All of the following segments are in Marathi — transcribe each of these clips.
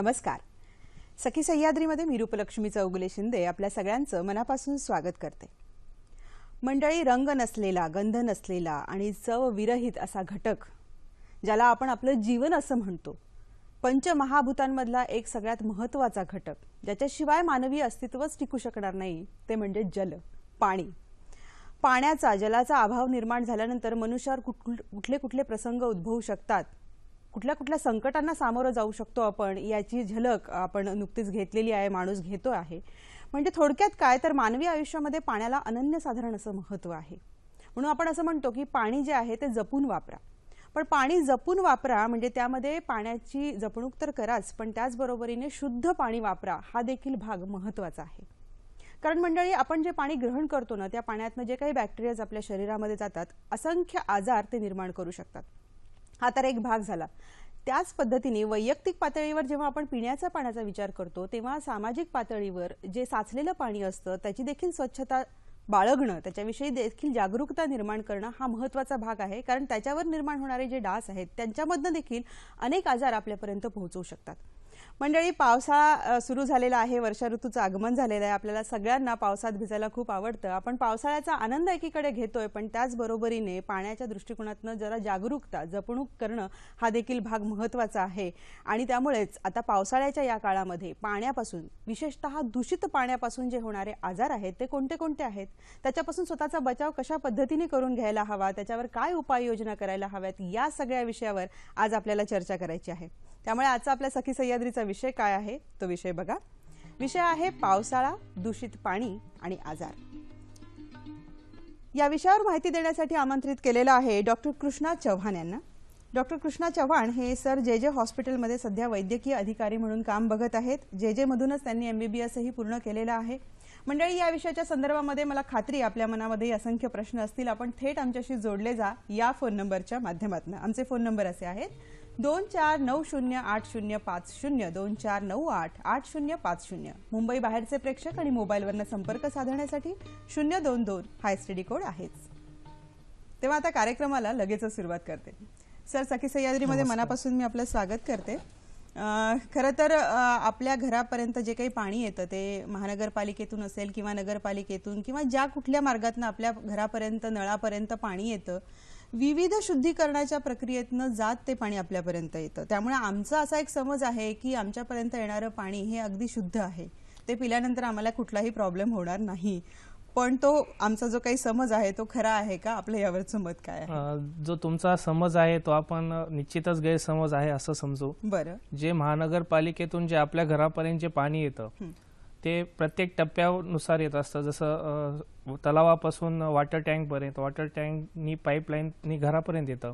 नमस्कार. सखी सह्याद्रीमध्ये मी रूपलक्ष्मी चौगुले शिंदे आपल्या सगळ्यांचं मनापासून स्वागत करते. मंडळी रंग नसलेला गंध नसलेला आणि चव विरहित असा घटक ज्याला आपण आपलं जीवन असं म्हणतो पंचमहाभूतांमधला एक सगळ्यात महत्त्वाचा घटक ज्याच्याशिवाय मानवी अस्तित्वच टिकू शकणार नाही ते म्हणजे जल पाणी. पाण्याचा जलाचा अभाव निर्माण झाल्यानंतर मनुष्यावर कुठले कुठले प्रसंग उद्भवू शकतात कुठल्या कुठल्या संकटांना सामोरं जाऊ शकतो आपण याची झलक आपण नुकतीच घेतलेली आहे माणूस घेतो आहे. म्हणजे थोडक्यात काय? तर मानवी आयुष्यामध्ये पाण्याला अनन्यसाधारण असं महत्त्व आहे. म्हणून आपण असं म्हणतो की पाणी जे आहे ते जपून वापरा. पण पाणी जपून वापरा म्हणजे त्यामध्ये पाण्याची जपणूक तर कराच पण त्याचबरोबरीने शुद्ध पाणी वापरा हा देखील भाग महत्त्वाचा आहे. कारण मंडळी आपण जे पाणी ग्रहण करतो ना त्या पाण्यातनं जे काही बॅक्टेरियाज आपल्या शरीरामध्ये जातात असंख्य आजार ते निर्माण करू शकतात. हा तर एक भाग झाला. त्याच पद्धतीने वैयक्तिक पातळीवर जेव्हा आपण पिण्याच्या पाण्याचा विचार करतो तेव्हा सामाजिक पातळीवर जे साचलेलं पाणी असतं त्याची देखील स्वच्छता बाळगणं त्याच्याविषयी देखील जागरूकता निर्माण करणं हा महत्त्वाचा भाग आहे. कारण त्याच्यावर निर्माण होणारे जे डास आहेत त्यांच्यामधनं देखील अनेक आजार आपल्यापर्यंत पोहोचवू शकतात. मंडळी पावसाळा सुरू झालेला आहे. वर्षा ऋतूचं आगमन झालेलं आहे. आपल्याला सगळ्यांना पावसात भिजायला खूप आवडतं. आपण पावसाळ्याचा आनंद एकीकडे घेतोय पण त्याचबरोबरीने पाण्याच्या दृष्टिकोनातनं जरा जागरूकता जपणूक करणं हा देखील भाग महत्त्वाचा आहे. आणि त्यामुळेच आता पावसाळ्याच्या या काळामध्ये पाण्यापासून विशेषतः दूषित पाण्यापासून जे होणारे आजार आहेत ते कोणते कोणते आहेत? त्याच्यापासून स्वतःचा बचाव कशा पद्धतीने करून घ्यायला हवा? त्याच्यावर काय उपाययोजना करायला हव्यात? या सगळ्या विषयावर आज आपल्याला चर्चा करायची आहे. त्यामुळे आजचा आपल्या सखी सह्याद्रीचा विषय काय आहे? तो विषय बघा. विषय आहे पावसाळा दूषित पाणी आणि आजार. या विषयावर माहिती देण्यासाठी आमंत्रित केलेलं आहे डॉक्टर कृष्णा चव्हाण यांना. डॉक्टर कृष्णा चव्हाण हे सर जे जे हॉस्पिटलमध्ये सध्या वैद्यकीय अधिकारी म्हणून काम बघत आहेत. जे जे मधूनच त्यांनी एमबीबीएसही पूर्ण केलेलं आहे. मंडळी या विषयाच्या संदर्भामध्ये मला खात्री आपल्या मनामध्ये असंख्य प्रश्न असतील. आपण थेट आमच्याशी जोडले जा या फोन नंबरच्या माध्यमातून. आमचे फोन नंबर असे आहेत. दोन चार नऊ शून्य आठ शून्य पाच शून्य दोन चार नऊ आठ आठ शून्य पाच शून्य. मुंबई बाहेरचे प्रेक्षक आणि मोबाईलवरनं संपर्क साधण्यासाठी शून्य दोन दोन हा एस टी डी कोड आहेच. तेव्हा आता कार्यक्रमाला लगेचच सुरुवात करते. सर सखी सह्याद्रीमध्ये मनापासून मी आपलं स्वागत करते. खरं तर आपल्या घरापर्यंत जे काही पाणी येतं ते महानगरपालिकेतून असेल किंवा नगरपालिकेतून किंवा ज्या कुठल्या मार्गातून आपल्या घरापर्यंत नळापर्यंत पाणी येतं विविध शुद्धीकरणाच्या प्रक्रियेतनं जात ते पाणी आपल्यापर्यंत येतं. त्यामुळे आमचा असा एक समज आहे की आमच्यापर्यंत येणारं पाणी हे अगदी शुद्ध आहे. ते पिल्यानंतर आम्हाला कुठलाही प्रॉब्लेम होणार नाही. पण तो आमचा जो काही समज आहे तो खरा आहे का? आपल्या यावरचं मत काय आहे? जो तुमचा समज आहे तो आपण निश्चितच गैरसमज आहे असं समजू. बरं. जे महानगरपालिकेतून जे आपल्या घरापर्यंत जे पाणी येतं ते प्रत्येक टप्प्यानुसार येत असतं. जसं तलावापासून वॉटर टँक पर्यंत वॉटर टँकनी पाईपलाईननी घरापर्यंत येतं.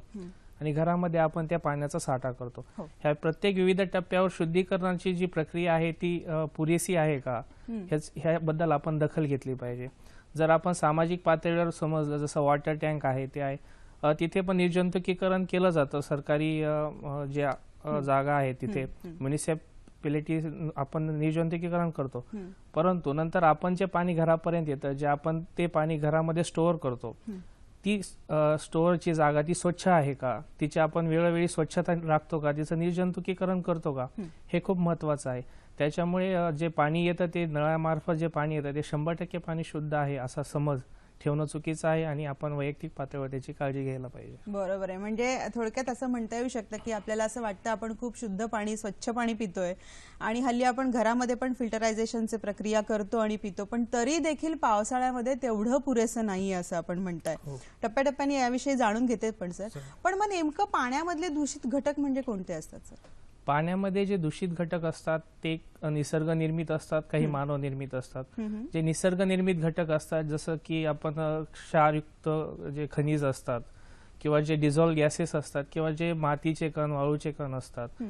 आणि घरामध्ये आपण त्या पाण्याचा साठा करतो. हो. ह्या प्रत्येक विविध टप्प्यावर शुद्धीकरणाची जी प्रक्रिया आहे ती पुरेशी आहे का? ह्याबद्दल आपण दखल घेतली पाहिजे. जर आपण सामाजिक पातळीवर समजलं जसं वॉटर टँक आहे ते आहे. तिथे पण निर्जंतुकीकरण केलं जातं. सरकारी ज्या जागा आहे तिथे. म्युनिसिपॅलिटी आपण निर्जंतुकीकरण करतो. परंतु नंतर आपण जे पाणी घरापर्यंत येतं जे आपण ते पाणी घरामध्ये स्टोअर करतो ती स्टोअरची जागा ती स्वच्छ आहे का? तिची आपण वेळोवेळी स्वच्छता राखतो का? तिचं निर्जंतुकीकरण करतो का? हे खूप महत्वाचं आहे. त्याच्यामुळे जे पाणी येतं ते नळामार्फत जे पाणी येतं ते शंभर टक्के पाणी शुद्ध आहे असा समज ठेवणं चुकीचं आहे आणि आपण वैयक्तिक पातळीवर त्याची काळजी घ्यायला पाहिजे. बरोबर आहे. म्हणजे थोडक्यात असं म्हणता येऊ शकतं की आपल्याला असं वाटतं आपण खूप शुद्ध पाणी स्वच्छ पाणी पितोय आणि हल्ली आपण घरामध्ये पण फिल्टरायझेशनची प्रक्रिया करतो आणि पितो पण तरी देखील पावसाळ्यामध्ये तेवढं पुरेसं नाही असं आपण म्हणताय. हो. टप्प्याटप्प्याने याविषयी जाणून घेते पण सर. पण मग नेमकं पाण्यामधले दूषित घटक म्हणजे कोणते असतात सर? पाण्यामध्ये जे दूषित घटक असतात ते निसर्ग निर्मित असतात काही मानव निर्मित असतात. जे निसर्ग निर्मित घटक असतात जसं की आपण क्षारयुक्त जे खनिज असतात किंवा जे डिझॉल्व गॅसेस असतात किंवा जे मातीचे कण वाळूचे कण असतात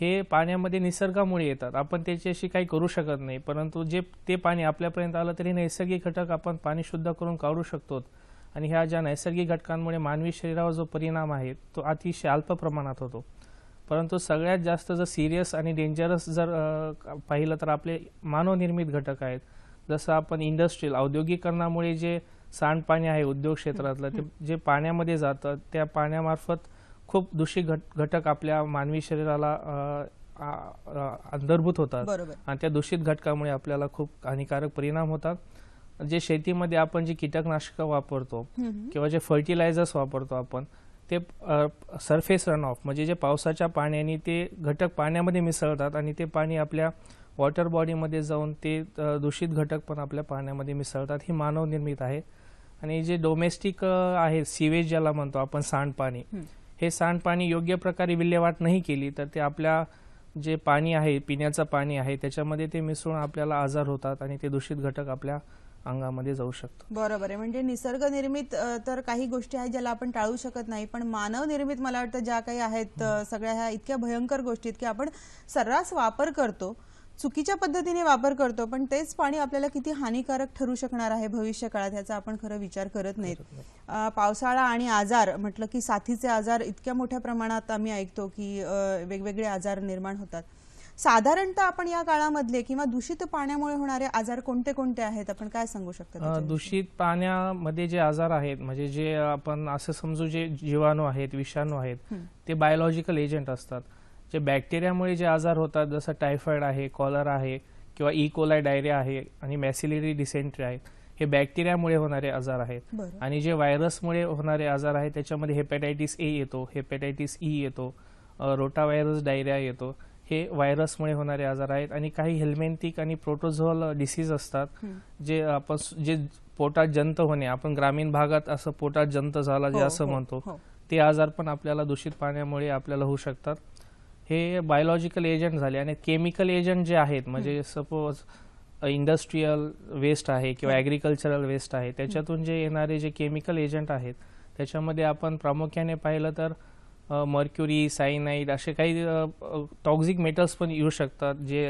हे पाण्यामध्ये निसर्गामुळे येतात. आपण त्याच्याशी काही करू शकत नाही परंतु जे ते पाणी आपल्यापर्यंत आलं तरी नैसर्गिक घटक आपण पाणी शुद्ध करून काढू शकतो. आणि ह्या ज्या नैसर्गिक घटकांमुळे मानवी शरीरावर जो परिणाम आहे तो अतिशय अल्प प्रमाणात होतो. परंतु सगळ्यात जास्त जर सिरियस आणि डेंजरस जर पाहिलं तर आपले मानवनिर्मित घटक आहेत. जसं आपण इंडस्ट्रियल औद्योगिकरणामुळे जे सांडपाणी आहे उद्योग क्षेत्रातलं ते जे पाण्यामध्ये जातं त्या पाण्यामार्फत खूप दूषित घट- घटक आपल्या मानवी शरीराला अंतर्भूत होतात. आणि त्या दूषित घटकामुळे आपल्याला खूप हानिकारक परिणाम होतात. जे शेतीमध्ये आपण जी कीटकनाशकं वापरतो. किंवा जे फर्टिलायझर्स वापरतो आपण ते सरफेस रन ऑफ म्हणजे जे पावसाच्या पाण्याने ते घटक पाण्यामध्ये मिसळतात आणि ते पाणी आपल्या वॉटर बॉडीमध्ये जाऊन ते दूषित घटक पण आपल्या पाण्यामध्ये मिसळतात ही मानव निर्मित आहे आणि जे डोमेस्टिक आहे सिवेज ज्याला म्हणतो आपण सांडपाणी. हे सांडपाणी योग्य प्रकारे विल्हेवाट नाही केली तर ते आपल्या जे पाणी आहे पिण्याचं पाणी आहे त्याच्यामध्ये ते मिसळून आपल्याला आजार होतात आणि ते दूषित घटक आपल्या अंगामध्ये जाऊ शकतात बरोबर आहे. म्हणजे निसर्ग निर्मित तर काही गोष्टी आहेत ज्याला आपण टाळू शकत नाही पण मानव निर्मित मला वाटतं ज्या काही आहेत सगळ्या ह्या इतक्या भयंकर गोष्टी आहेत की आपण सर्रास वापर करतो चुकीच्या पद्धतीने वापर करतो पण तेच पाणी आपल्याला किती हानिकारक ठरू शकणार आहे भविष्य काळात ह्याचा आपण खरं विचार करत नाहीत अ, पावसाळा आणि आजार म्हटलं की साथीचे आजार इतक्या मोठ्या प्रमाणात आम्ही ऐकतो की वेगवेगळे आजार निर्माण होतात. साधारणतः आपण या काळामधले किंवा दूषित पाण्यामुळे होणारे आजार कोणते कोणते आहेत? आपण काय सांगू शकता? दूषित पाण्यामध्ये जे आजार आहेत म्हणजे जे आपण असं समजू जे जीवाणू आहेत विषाणू आहेत. ते बायोलॉजिकल एजंट असतात. जे बॅक्टेरियामुळे जे आजार होतात जसं टायफॉइड आहे कॉलरा आहे किंवा ई कोलाय डायरिया आहे आणि मॅसिलरी डिसेंट्री आहे हे बॅक्टेरियामुळे होणारे आजार आहेत. आणि जे व्हायरसमुळे होणारे आजार आहेत त्याच्यामध्ये हेपॅटायटिस ए येतो हेपॅटायटिस ई येतो रोटा व्हायरस डायरिया येतो. हे व्हायरसमुळे होणारे आजार आहेत आणि काही हेल्मेंथिक आणि प्रोटोझोल डिसीज असतात. जे आपण जे पोटात जंत होणे आपण ग्रामीण भागात असं पोटात जंत झाला जे हो, असं हो, म्हणतो हो. ते आजार पण आपल्याला दूषित पाण्यामुळे आपल्याला होऊ शकतात हे बायोलॉजिकल एजंट झाले आणि केमिकल एजंट जे आहेत म्हणजे सपोज इंडस्ट्रीयल वेस्ट आहे किंवा ॲग्रिकल्चरल वेस्ट आहे त्याच्यातून जे येणारे जे केमिकल एजंट आहेत त्याच्यामध्ये आपण प्रामुख्याने पाहिलं तर मर्क्युरी सायनाईड असे काही टॉक्झिक मेटल्स पण येऊ शकतात जे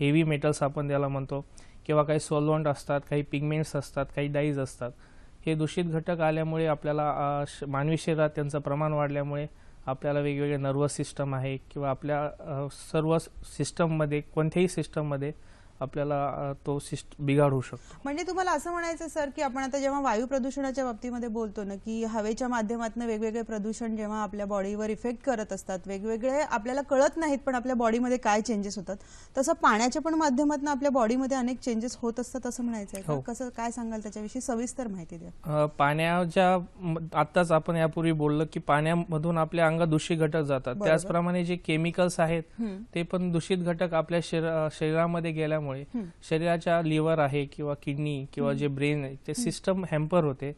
हेवी मेटल्स आपण त्याला म्हणतो किंवा काही सोलवंट असतात काही पिगमेंट्स असतात काही डाईज असतात. हे दूषित घटक आल्यामुळे आपल्याला श- मानवी शरीरात त्यांचं प्रमाण वाढल्यामुळे आपल्याला वेगवेगळे नर्वस सिस्टम आहे किंवा आपल्या सर्व सिस्टममध्ये कोणत्याही सिस्टममध्ये आपल्याला तो सिस्ट बिघाड होऊ शकतो म्हणजे तुम्हाला असं म्हणायचं सर की आपण आता जेव्हा वायू प्रदूषणाच्या बाबतीमध्ये बोलतो ना की हवेच्या माध्यमातून वेगवेगळे प्रदूषण जेव्हा आपल्या बॉडीवर इफेक्ट करत असतात वेगवेगळे आपल्याला कळत नाहीत पण आपल्या बॉडीमध्ये काय चेंजेस होतात तसं पाण्याच्या पण माध्यमातून आपल्या बॉडीमध्ये अनेक चेंजेस होत असतात असं म्हणायचं आहे? हो. कसं काय सांगाल त्याच्याविषयी सविस्तर माहिती द्या पाण्याच्या आत्ताच आपण यापूर्वी बोललो की पाण्यामधून आपल्या अंगात दूषित घटक जातात. त्याचप्रमाणे जे केमिकल्स आहेत. ते पण दूषित घटक आपल्या शरीरा- शरीरामध्ये गेल्यामुळे हं. शरीराच्या लिव्हर आहे किंवा किडनी किंवा जे ब्रेन आहे ते सिस्टम हॅम्पर होते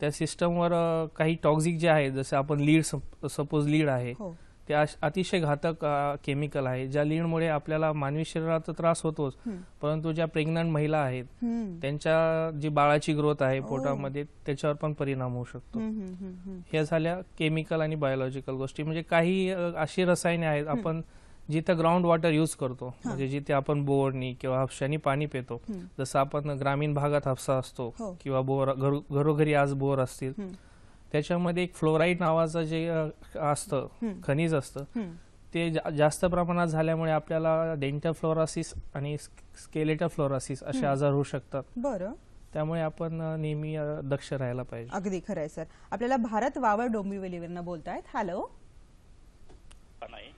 त्या सिस्टमवर काही टॉक्झिक जे आहे जसे आपण लीड सपोज लीड आहे हो ते अतिशय घातक केमिकल आहे ज्या लीडमुळे आपल्याला मानवी शरीराचा त्रास होतोच. परंतु ज्या प्रेग्नंट महिला आहेत. त्यांच्या जी बाळाची ग्रोथ आहे. पोटामध्ये त्याच्यावर पण परिणाम होऊ शकतो. ह्या झाल्या केमिकल आणि बायोलॉजिकल गोष्टी म्हणजे काही अशी रसायने आहेत आपण जिथं ग्राउंड वॉटर यूज करतो. म्हणजे जिथे आपण बोरनी किंवा हापशानी पाणी पितो. जसं आपण ग्रामीण भागात हापसा असतो हो. किंवा बोर घरो- घरोघरी आज बोर असतील. त्याच्यामध्ये एक फ्लोराईड नावाचं जे असतं. खनिज असतं. ते जा- जास्त प्रमाणात झाल्यामुळे आपल्याला डेंटल फ्लोरासिस आणि स्केलेटल फ्लोरासिस असे आजार होऊ शकतात. बरं. त्यामुळे आपण नेहमी दक्ष राहायला पाहिजे. अगदी खरं आहे सर. आपल्याला भारत वावर डोंबिवलीवरनं बोलतायत. हॅलो नाही.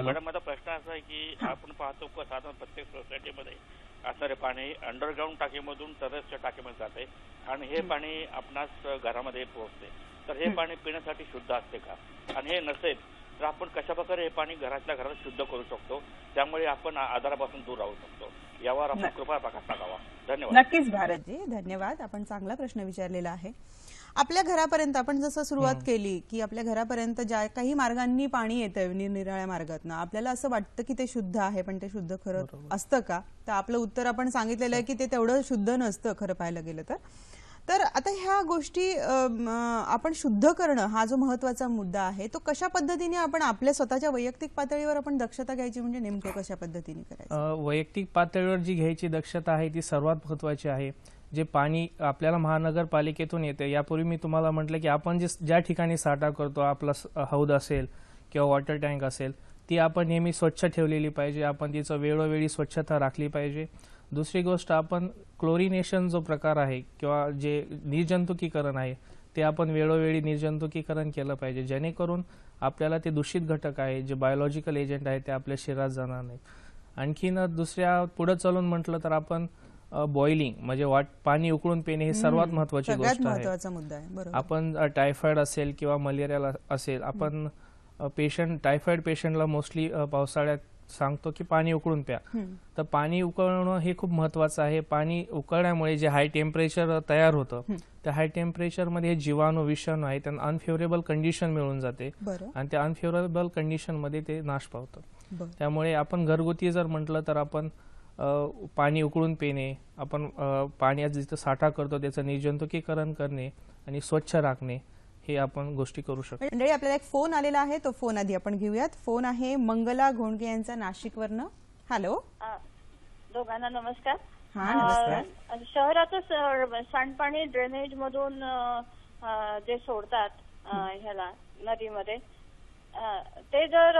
मॅडम माझा प्रश्न असा आहे की आपण पाहतो की साधारण प्रत्येक सोसायटीमध्ये असणारे पाणी अंडरग्राऊंड टाकीमधून टेरेसच्या टाकीमध्ये जाते आणि हे पाणी आपणास घरामध्ये पोहोचते. तर हे पाणी पिण्यासाठी शुद्ध असते का? आणि हे नसेल तर आपण कशा प्रकारे हे पाणी घरातल्या घरात शुद्ध करू शकतो? त्यामुळे आपण आ- आजारापासून दूर राहू शकतो. यावर आपण. कृपया प्रकाश टाकावा धन्यवाद. नक्कीच भारतजी. धन्यवाद. आपण चांगला प्रश्न विचारलेला आहे. आपल्या घरापर्यंत आपण जसं सुरुवात केली की आपल्या घरापर्यंत ज्या काही मार्गांनी पाणी येतं निरनिराळ्या मार्गातनं आपल्याला असं वाटतं की ते शुद्ध आहे पण ते शुद्ध खरं असतं का? तर आपलं उत्तर आपण सांगितलेलं आहे की ते तेवढं शुद्ध नसतं खरं पाहायला गेलं तर. तर आता ह्या गोष्टी आपण शुद्ध करणं हा जो महत्त्वाचा मुद्दा आहे तो कशा पद्धतीने आपण आपल्या स्वतःच्या वैयक्तिक पातळीवर आपण दक्षता घ्यायची म्हणजे नेमकं कशा पद्धतीने करायचं? वैयक्तिक पातळीवर जी घ्यायची दक्षता आहे ती सर्वात महत्वाची आहे. जे पाणी आपल्याला महानगरपालिकेतून येते यापूर्वी मी तुम्हाला म्हटलं की आपण जे ज्या ठिकाणी साठा करतो आपला स- हौद असेल किंवा वॉटर टँक असेल ती आपण नेहमी स्वच्छ ठेवलेली पाहिजे आपण तिचं वेळोवेळी स्वच्छता राखली पाहिजे. दुसरी गोष्ट आपण क्लोरिनेशन जो प्रकार आहे किंवा जे निर्जंतुकीकरण आहे ते आपण वेळोवेळी निर्जंतुकीकरण केलं पाहिजे जेणेकरून आपल्याला ते दूषित घटक आहे जे बायोलॉजिकल एजंट आहे ते आपल्या शरीरात जाणार नाहीत. आणखीन दुसऱ्या पुढं चालून म्हटलं तर आपण बॉइलिंग म्हणजे वाट पाणी उकळून पिणे ही सर्वात. महत्वाची गोष्ट आहे. आपण टायफॉइड असेल किंवा मलेरिया असेल आपण पेशंट टायफॉइड पेशंटला मोस्टली पावसाळ्यात सांगतो की पाणी उकळून प्या. तर पाणी उकळणं हे खूप महत्वाचं आहे. पाणी उकळण्यामुळे जे हाय टेम्परेचर तयार होतं त्या हाय टेम्परेचरमध्ये हे जीवाणू विषाणू आहे त्यांना अनफेवरेबल कंडिशन मिळून जाते. आणि त्या अनफेवरेबल कंडिशनमध्ये ते नाश पावतं. त्यामुळे आपण घरगुती जर म्हटलं तर आपण पाणी उकळून पिणे आपण पाण्यात जिथं साठा करतो त्याचं निर्जंतुकीकरण करणे आणि स्वच्छ राखणे हे आपण गोष्टी करू शकतो. मंडळी आपल्याला एक फोन आलेला आहे तो फोन आधी आपण घेऊयात. फोन आहे मंगला घोणके यांचा नाशिकवरनं. हॅलो. दोघांना नमस्कार. हा नमस्कार. अ, शहराचं स- सांडपाणी ड्रेनेज मधून जे सोडतात ह्याला नदीमध्ये ते जर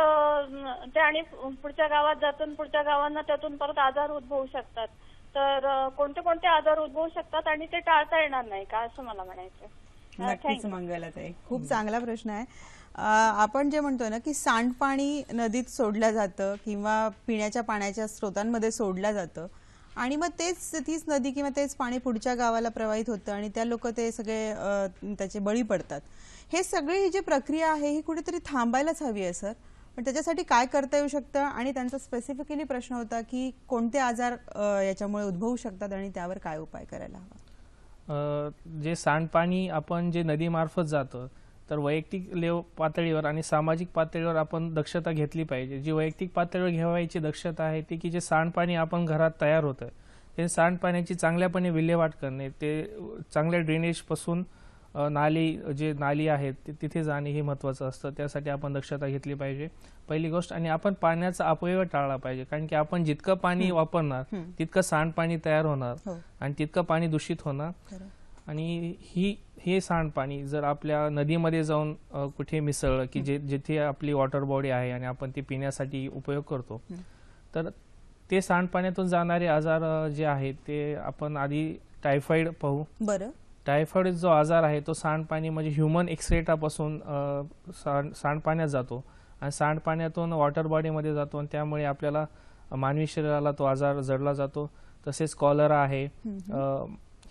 ते आणि पुढच्या गावात जातून पुढच्या गावांना त्यातून परत आजार उद्भवू शकतात. तर कोणते कोणते आजार उद्भवू शकतात आणि ते टाळता येणार नाही का असं मला म्हणायचं नक्कीच you. मंगलाताई. खूप चांगला प्रश्न आहे. आपण जे म्हणतो ना की सांडपाणी नदीत सोडलं जातं किंवा पिण्याच्या पाण्याच्या स्रोतांमध्ये सोडलं जातं आणि मग तेच तीच नदी किंवा तेच पाणी पुढच्या गावाला प्रवाहित होतं आणि त्या लोक ते सगळे त्याचे बळी पडतात. हे सगळी ही जी प्रक्रिया आहे ही कुठेतरी थांबायलाच हवी आहे सर. पण त्याच्यासाठी काय करता येऊ शकतं? आणि त्यांचा स्पेसिफिकली प्रश्न होता की कोणते आजार याच्यामुळे उद्भवू शकतात आणि त्यावर काय उपाय करायला हवा? जे सांडपाणी आपण जे नदीमार्फत जातं तर वैयक्तिक लेव पातळीवर आणि सामाजिक पातळीवर आपण दक्षता घेतली पाहिजे. जी वैयक्तिक पातळीवर घ्यावायची दक्षता आहे ती की जे सांडपाणी आपण घरात तयार होतं ते सांडपाण्याची चांगल्यापणे विल्हेवाट करणे ते चांगल्या ड्रेनेजपासून नाली जे नाली आहेत ते तिथे जाणे हे महत्त्वाचं असतं. त्यासाठी आपण दक्षता घेतली पाहिजे. पहिली गोष्ट आणि आपण पाण्याचा अपव्यय टाळला पाहिजे. कारण की आपण जितकं पाणी वापरणार. तितकं सांडपाणी तयार होणार हो. आणि तितकं पाणी दूषित होणार. आणि ही हे सांडपाणी जर आपल्या नदीमध्ये जाऊन कुठे मिसळलं की जे जिथे आपली वॉटर बॉडी आहे आणि आपण ती पिण्यासाठी उपयोग करतो. तर ते सांडपाण्यातून जाणारे आजार जे आहेत ते आपण आधी टायफॉइड पाहू. बरं. टायफॉइड जो आजार आहे तो सांडपाणी म्हणजे ह्युमन एक्सरेटापासून सांड सांडपाण्यात जातो. आणि सांडपाण्यातून वॉटर बॉडीमध्ये जातो आणि त्यामुळे आपल्याला मानवी शरीराला तो आजार जडला जातो. तसेच कॉलरा आहे.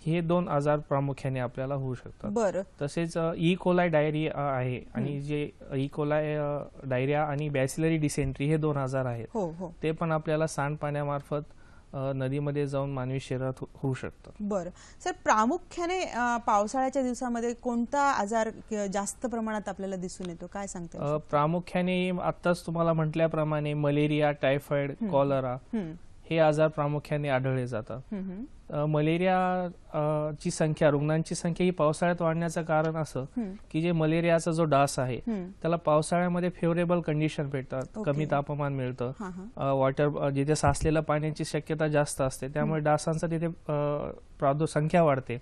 हे दोन आजार प्रामुख्याने आपल्याला होऊ शकतात. बरं. तसेच ई कोलाय डायरिया आहे आणि जे ई कोलाय डायरिया आणि बॅसिलरी डिसेंट्री हे दोन आजार आहेत. हो हो. ते पण आपल्याला सांडपाण्यामार्फत नदीमध्ये जाऊन मानवी शरीरात हो- होऊ शकतात बरं. सर प्रामुख्याने पावसाळ्याच्या दिवसामध्ये कोणता आजार जास्त प्रमाणात आपल्याला दिसून येतो? काय सांगता प्रामुख्याने आत्ताच तुम्हाला म्हटल्याप्रमाणे मलेरिया टायफॉइड कॉलरा हे. आजार प्रामुख्याने आढळले जातात. मलेरिया ची संख्या रुग्णांची संख्या ही पावसाळ्यात वाढण्याचं कारण असं की जे मलेरियाचा जो डास आहे. त्याला पावसाळ्यामध्ये फेवरेबल कंडिशन भेटतात. कमी तापमान मिळतं. वॉटर जिथे साचलेलं पाण्याची शक्यता जास्त असते त्यामुळे डासांचा तिथे प्रादुर संख्या वाढते.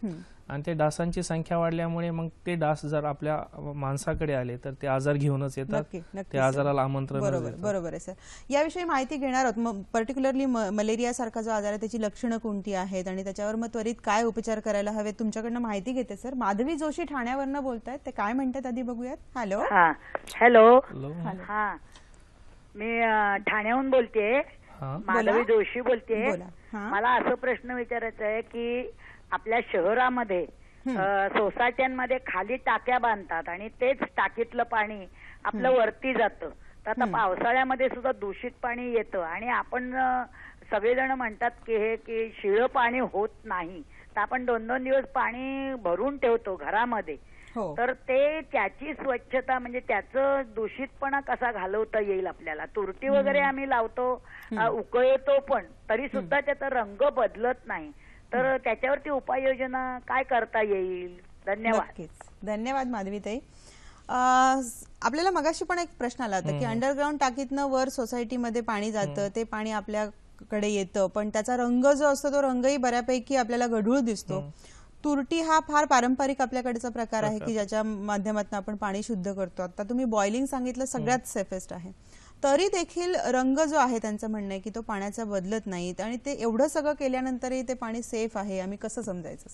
आणि ते डासांची संख्या वाढल्यामुळे मग ते डास जर आपल्या माणसाकडे आले तर ते आजार घेऊनच येतात ते. आजाराला आमंत्रण बरोबर बरोबर आहे सर याविषयी माहिती घेणार आहोत पर्टिक्युलरली मलेरिया सारखा जो आजार आहे त्याची लक्षणं कोणती आहेत आणि त्याच्यावर मग त्वरित काय उपचार करायला हवे तुमच्याकडनं माहिती घेते सर. माधवी जोशी ठाण्यावरनं बोलतायत. ते काय म्हणतात आधी बघूयात. हॅलो. हा. हॅलो. हा. मी ठाण्याहून बोलतेय. हा. माधवी जोशी बोलतेय. बोला. हा. मला असं प्रश्न विचारायचा आहे की आपल्या शहरामध्ये सोसायट्यांमध्ये खाली टाक्या बांधतात आणि तेच टाकीतलं पाणी आपलं वरती जातं. तर आता पावसाळ्यामध्ये सुद्धा दूषित पाणी येतं आणि आपण सगळेजण म्हणतात की हे की शिळं पाणी होत नाही. तर आपण दोन दोन दिवस पाणी भरून ठेवतो घरामध्ये. हो. तर ते त्याची स्वच्छता म्हणजे त्याचं दूषितपणा कसा घालवता येईल आपल्याला? तुरटी वगैरे आम्ही लावतो उकळतो पण तरी सुद्धा त्याचा रंग बदलत नाही. तर त्याच्यावरती उपाययोजना काय करता येईल? धन्यवाद. धन्यवाद माधवीताई. आपल्याला मगाशी पण एक प्रश्न आला होता की अंडरग्राऊंड टाकीतनं वर सोसायटीमध्ये पाणी जातं ते पाणी आपल्याकडे येतं. पण त्याचा रंग जो असतो तो रंगही बऱ्यापैकी आपल्याला गढूळ दिसतो. तुरटी हा फार पारंपरिक आपल्याकडचा प्रकार आहे की ज्याच्या माध्यमातून आपण पाणी शुद्ध करतो. आता तुम्ही बॉइलिंग सांगितलं सगळ्यात सेफेस्ट आहे. तरी देखील रंग जो आहे त्यांचं म्हणणं आहे की तो पाण्याचा बदलत नाहीत आणि ते एवढं सगळं केल्यानंतरही ते पाणी सेफ आहे. आम्ही कसं समजायचं?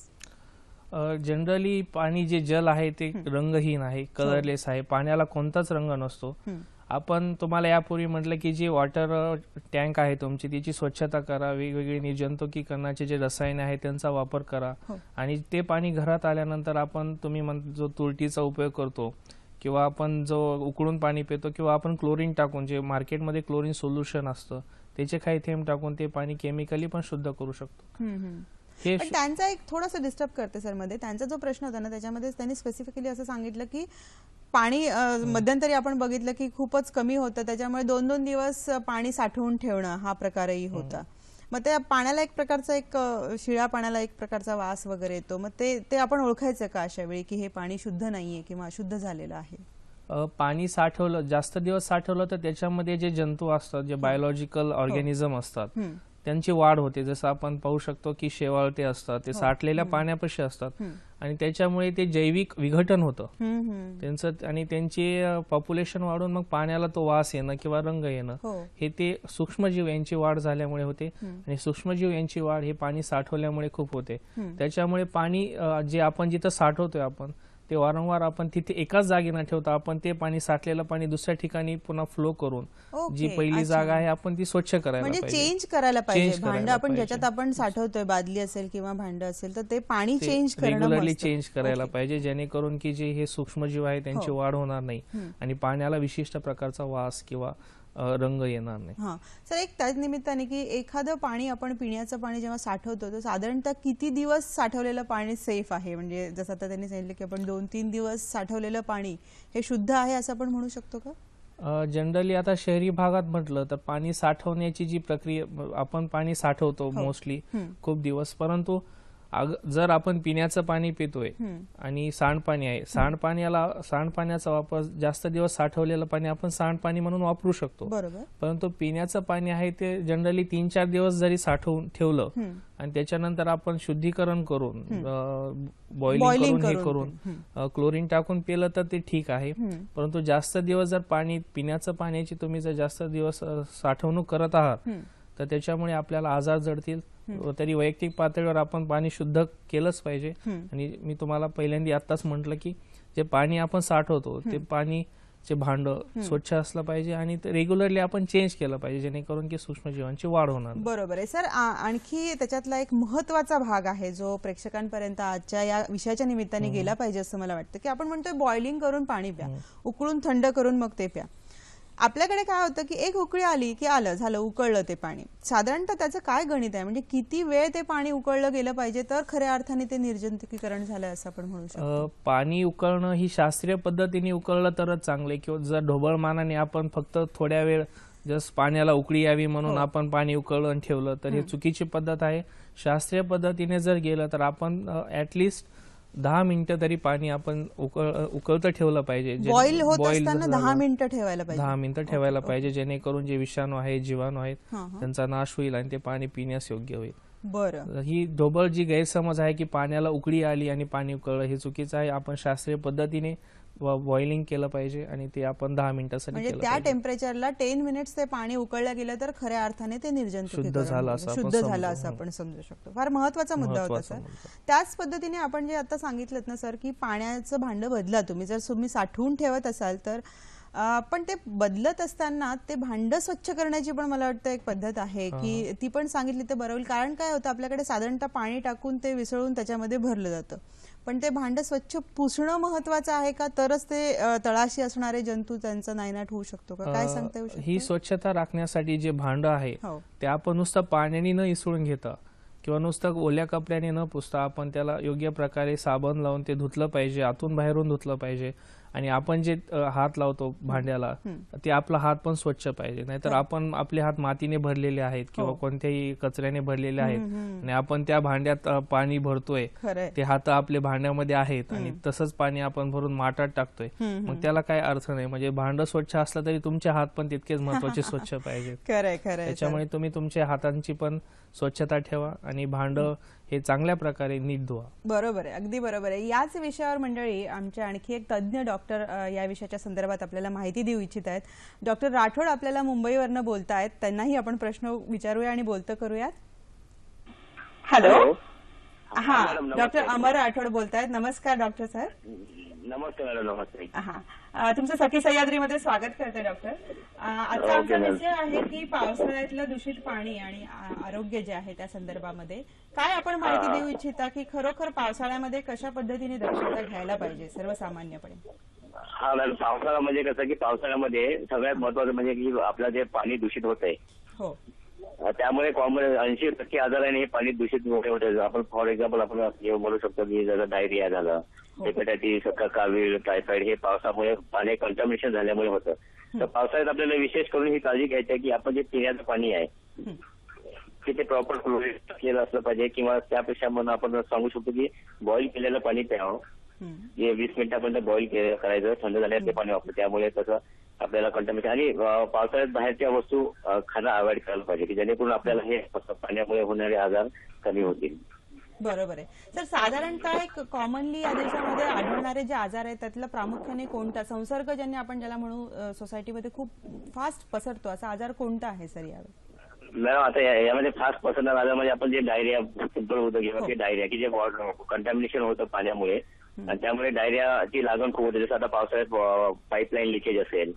जनरली पाणी जे जल आहे ते रंगहीन आहे कलरलेस आहे. पाण्याला कोणताच रंग नसतो. आपण तुम्हाला यापूर्वी म्हटलं की जी वॉटर टँक आहे तुमची तिची स्वच्छता करा वेगवेगळे निर्जंतुकीकरणाचे जे रसायने आहेत त्यांचा वापर करा. हो. आणि ते पाणी घरात आल्यानंतर आपण तुम्ही जो तुरटीचा उपयोग करतो किंवा आपण जो उकळून पाणी पितो किंवा आपण क्लोरीन टाकून जे मार्केटमध्ये क्लोरीन सोल्युशन असतं त्याचे काही थेंब टाकून ते पाणी केमिकली पण शुद्ध करू शकतो. पण त्यांचा एक थोडासा डिस्टर्ब करते सरमध्ये. त्यांचा जो प्रश्न होता ना त्याच्यामध्ये त्यांनी स्पेसिफिकली असं सांगितलं की पाणी मध्यंतरी आपण बघितलं की खूपच कमी होतं. त्याच्यामुळे दोन दोन दिवस पाणी साठवून ठेवणं हा प्रकारही होता. मग त्या पाण्याला एक प्रकारचा एक अ, शिळ्या पाण्याला एक प्रकारचा वास वगैरे येतो. मग ते ते आपण ओळखायचं का अशा वेळी की हे पाणी शुद्ध नाहीये किंवा अशुद्ध झालेलं आहे? पाणी साठवलं जास्त दिवस साठवलं तर त्याच्यामध्ये जे जंतू असतात जे बायोलॉजिकल ऑर्गॅनिझम असतात हम्म, त्यांची वाढ होते. जसं आपण पाहू शकतो की शेवाळते असतात ते साठलेल्या पाण्यापाशी असतात. आणि त्याच्यामुळे ते जैविक विघटन होतं. त्यांचं आणि त्यांची पॉप्युलेशन वाढून मग पाण्याला तो वास येणं किंवा रंग येणं हो. हे ते सूक्ष्मजीव यांची वाढ झाल्यामुळे होते. आणि सूक्ष्मजीव यांची वाढ हे पाणी साठवल्यामुळे खूप होते. त्याच्यामुळे पाणी जे आपण जिथं साठवतोय आपण ते वारंवार आपण तिथे एकाच जागी न ठेवता आपण ते पाणी साठलेलं पाणी दुसऱ्या ठिकाणी पुन्हा फ्लो करून जी पहिली. जागा आहे आपण ती स्वच्छ करायला म्हणजे चेंज करायला पाहिजे भांड आपण. ज्याच्यात आपण साठवतोय बादली असेल किंवा भांड असेल तर ते पाणी चेंज रेग्युलरली. चेंज करायला. पाहिजे जेणेकरून की जे हे सूक्ष्मजीव आहे त्यांची हो. वाढ होणार नाही. आणि पाण्याला विशिष्ट प्रकारचा वास किंवा रंग येणार नाही. हा. सर एक त्याच निमित्ताने की एखादं पाणी आपण पिण्याचं पाणी जेव्हा साठवतो तर साधारणतः किती दिवस साठवलेलं पाणी सेफ आहे? म्हणजे जसं आता त्यांनी सांगितलं की आपण दोन तीन दिवस साठवलेलं पाणी हे शुद्ध आहे असं आपण म्हणू शकतो का? जनरली आता शहरी भागात म्हटलं तर पाणी साठवण्याची जी प्रक्रिया आपण पाणी साठवतो मोस्टली हो. हम्म. खूप दिवस. परंतु जर आपण पिण्याचं पाणी पितोय. आणि सांडपाणी आहे सांडपाण्याला सांडपाण्याचा वापर जास्त दिवस साठवलेलं पाणी आपण सांडपाणी म्हणून वापरू शकतो परंतु पिण्याचं पाणी आहे ते जनरली तीन चार दिवस जरी साठवून ठेवलं. आणि त्याच्यानंतर आपण शुद्धीकरण करून बॉइलिंग करून हे करून, क्लोरीन टाकून पिलं तर ते ठीक आहे. परंतु जास्त दिवस जर पाणी पिण्याचं पाण्याची तुम्ही जर जास्त दिवस साठवणूक करत आहात. तर त्याच्यामुळे आपल्याला आजार जडतील. तरी वैयक्तिक पातळीवर आपण पाणी शुद्ध केलंच पाहिजे. आणि मी तुम्हाला पहिल्यांदा आत्ताच म्हटलं की जे पाणी आपण साठवतो ते पाणी चे भांड स्वच्छ असलं पाहिजे आणि ते रेग्युलरली आपण चेंज केलं पाहिजे जेणेकरून की सूक्ष्मजीवांची वाढ होणार नाही. बरोबर आहे. सर आणखी त्याच्यातला एक महत्त्वाचा भाग आहे जो प्रेक्षकांपर्यंत आजच्या या विषयाच्या निमित्ताने गेला पाहिजे असं मला वाटतं की आपण म्हणतोय बॉइलिंग करून पाणी प्या उकळून थंड करून मग ते प्या. आपल्याकडे काय होतं की एक उकळी आली की आलं झालं उकळलं ते पाणी. साधारणतः त्याचं काय गणित आहे? म्हणजे किती वेळ ते पाणी उकळलं गेलं पाहिजे? तर खऱ्या अर्थाने ते निर्जंतुकीकरण झालंय असं आपण म्हणू शकतो. पाणी उकळणं ही शास्त्रीय पद्धतीने उकळलं तरच चांगले किंवा जर ढोबळमानाने आपण फक्त थोड्या वेळ जस्ट पाण्याला उकळी यावी म्हणून आपण पाणी उकळलं आणि ठेवलं तर हे चुकीची पद्धत आहे. शास्त्रीय पद्धतीने जर गेलं तर आपण ऍटलिस्ट दहा मिनिटं तरी पाणी आपण उकळ उकळतं ठेवलं पाहिजे. जे- बॉईल होत boil असताना दहा मिनिटं ठेवायला पाहिजे. दहा मिनिटं ठेवायला पाहिजे जेणेकरून जे विषाणू आहेत जीवाणू आहेत हा, हा. त्यांचा नाश होईल आणि ते पाणी पिण्यास योग्य होईल. बरं. ही ढोबळ जी गैरसमज आहे की पाण्याला उकळी आली आणि पाणी उकळलं हे चुकीचं आहे. आपण शास्त्रीय पद्धतीने बॉइलिंग केलं पाहिजे आणि ते आपण दहा मिनिटासाठी म्हणजे त्या. टेम्परेचरला टेन मिनिट्स ते पाणी उकळलं गेलं तर खऱ्या अर्थाने ते निर्जंतुकीकरण शुद्ध झालं. असं आपण शुद्ध झालं समजू. असं आपण समजू शकतो फार महत्त्वाचा मुद्दा होता सर. त्याच पद्धतीने आपण जे आता सांगितलं ना सर की पाण्याचं भांड बदला तुम्ही जर तुम्ही साठवून ठेवत असाल तर पण ते बदलत असताना ते भांड स्वच्छ करण्याची पण मला वाटतं एक पद्धत आहे की ती पण सांगितली तर बरं होईल कारण काय होतं आपल्याकडे साधारणतः पाणी टाकून ते विसळून त्याच्यामध्ये भरलं जातं पण ते भांड स्वच्छ पुसणं महत्वाचं आहे का? तरच ते तळाशी असणारे जंतू त्यांचा नायनाट होऊ शकतो का? काय सांगता येऊ ही स्वच्छता राखण्यासाठी जे भांड आहे हो. ते आपण नुसतं पाण्याने न इसळून घेता किंवा नुसतं ओल्या कपड्याने न पुसता आपण त्याला योग्य प्रकारे साबण लावून ते धुतलं पाहिजे आतून बाहेरून धुतलं पाहिजे. आणि आपण जे हात लावतो भांड्याला ते आपला हात पण स्वच्छ पाहिजे. नाहीतर आपण आपले हात मातीने भरलेले आहेत किंवा कोणत्याही कचऱ्याने भरलेले आहेत आणि आपण त्या भांड्यात पाणी भरतोय ते हात आपल्या भांड्यामध्ये आहेत आणि तसंच पाणी आपण भरून माठात टाकतोय मग त्याला काय अर्थ नाही. म्हणजे भांड स्वच्छ असलं तरी तुमचे हात पण तितकेच महत्त्वाचे स्वच्छ खरंय खरंय. त्याच्यामुळे तुम्ही तुमच्या हातांची पण स्वच्छता ठेवा आणि भांड हे. चांगल्या प्रकारे नीट धुवा. बरोबर आहे अगदी बरोबर आहे. याच विषयावर मंडळी आमचे आणखी एक तज्ज्ञ डॉक्टर या विषयाच्या संदर्भात आपल्याला माहिती देऊ इच्छित आहेत डॉक्टर राठोड आपल्याला मुंबईवरनं बोलतायत. त्यांनाही आपण प्रश्न विचारूया आणि बोलतं करूयात. हॅलो. हा. डॉक्टर अमर राठोड बोलतायत. नमस्कार डॉक्टर सर. नमस्ते मॅडम नमस्ते. हा तुमचं सखी सह्याद्रीमध्ये स्वागत करते डॉक्टर. आजचा ओके, आमचा. विषय आहे की पावसाळ्यातलं दूषित पाणी आणि आरोग्य जे आहे त्या संदर्भामध्ये. काय आपण माहिती देऊ इच्छिता की खरोखर पावसाळ्यामध्ये कशा पद्धतीने दक्षता घ्यायला पाहिजे सर्वसामान्यपणे? हा मॅडम पावसाळा म्हणजे कसं की पावसाळ्यामध्ये सगळ्यात महत्वाचं म्हणजे की आपलं जे पाणी दूषित होत आहे हो. त्यामुळे कॉमन ऐंशी टक्के आजाराने हे पाणी दूषित होते आपण फॉर एक्झाम्पल आपण हे बोलू शकतो की जसं डायरिया झालं हेपॅटायटिस कावीळ टायफॉइड हे पावसामुळे पाणी कंटामिनेशन झाल्यामुळे होतं. तर पावसाळ्यात आपल्याला विशेष करून ही काळजी घ्यायची आहे की आपण जे पिण्याचं पाणी आहे की ते प्रॉपर क्लोरिनेट केलं असलं पाहिजे किंवा त्यापेक्षा म्हणून आपण सांगू शकतो की बॉईल केलेलं पाणी प्यावं. जे वीस मिनिटापर्यंत बॉईल करायचं थंड झाल्यावर ते पाणी वापरतो. त्यामुळे कसं आपल्याला कंटामिनेशन आणि पावसाळ्यात बाहेरच्या वस्तू खाणं अवॉइड करायला पाहिजे की जेणेकरून आपल्याला हे पाण्यामुळे होणारे आजार कमी होतील. बरोबर आहे. सर साधारणतः एक कॉमनली या देशामध्ये आढळणारे जे आजार आहेत त्यातला प्रामुख्याने कोणता? संसर्गजन्य आपण ज्याला म्हणू सोसायटीमध्ये खूप फास्ट पसरतो असा आजार कोणता आहे सर यावर मॅडम आता यामध्ये फास्ट पसरणार आजार म्हणजे आपण जे डायरिया सिंपल होतं किंवा ते डायरिया की जे कंटॅमिनेशन होतं पाण्यामुळे आणि त्यामुळे डायरियाची लागण खूप होते. जसं आता पावसाळ्यात पाईपलाईन लिकेज असेल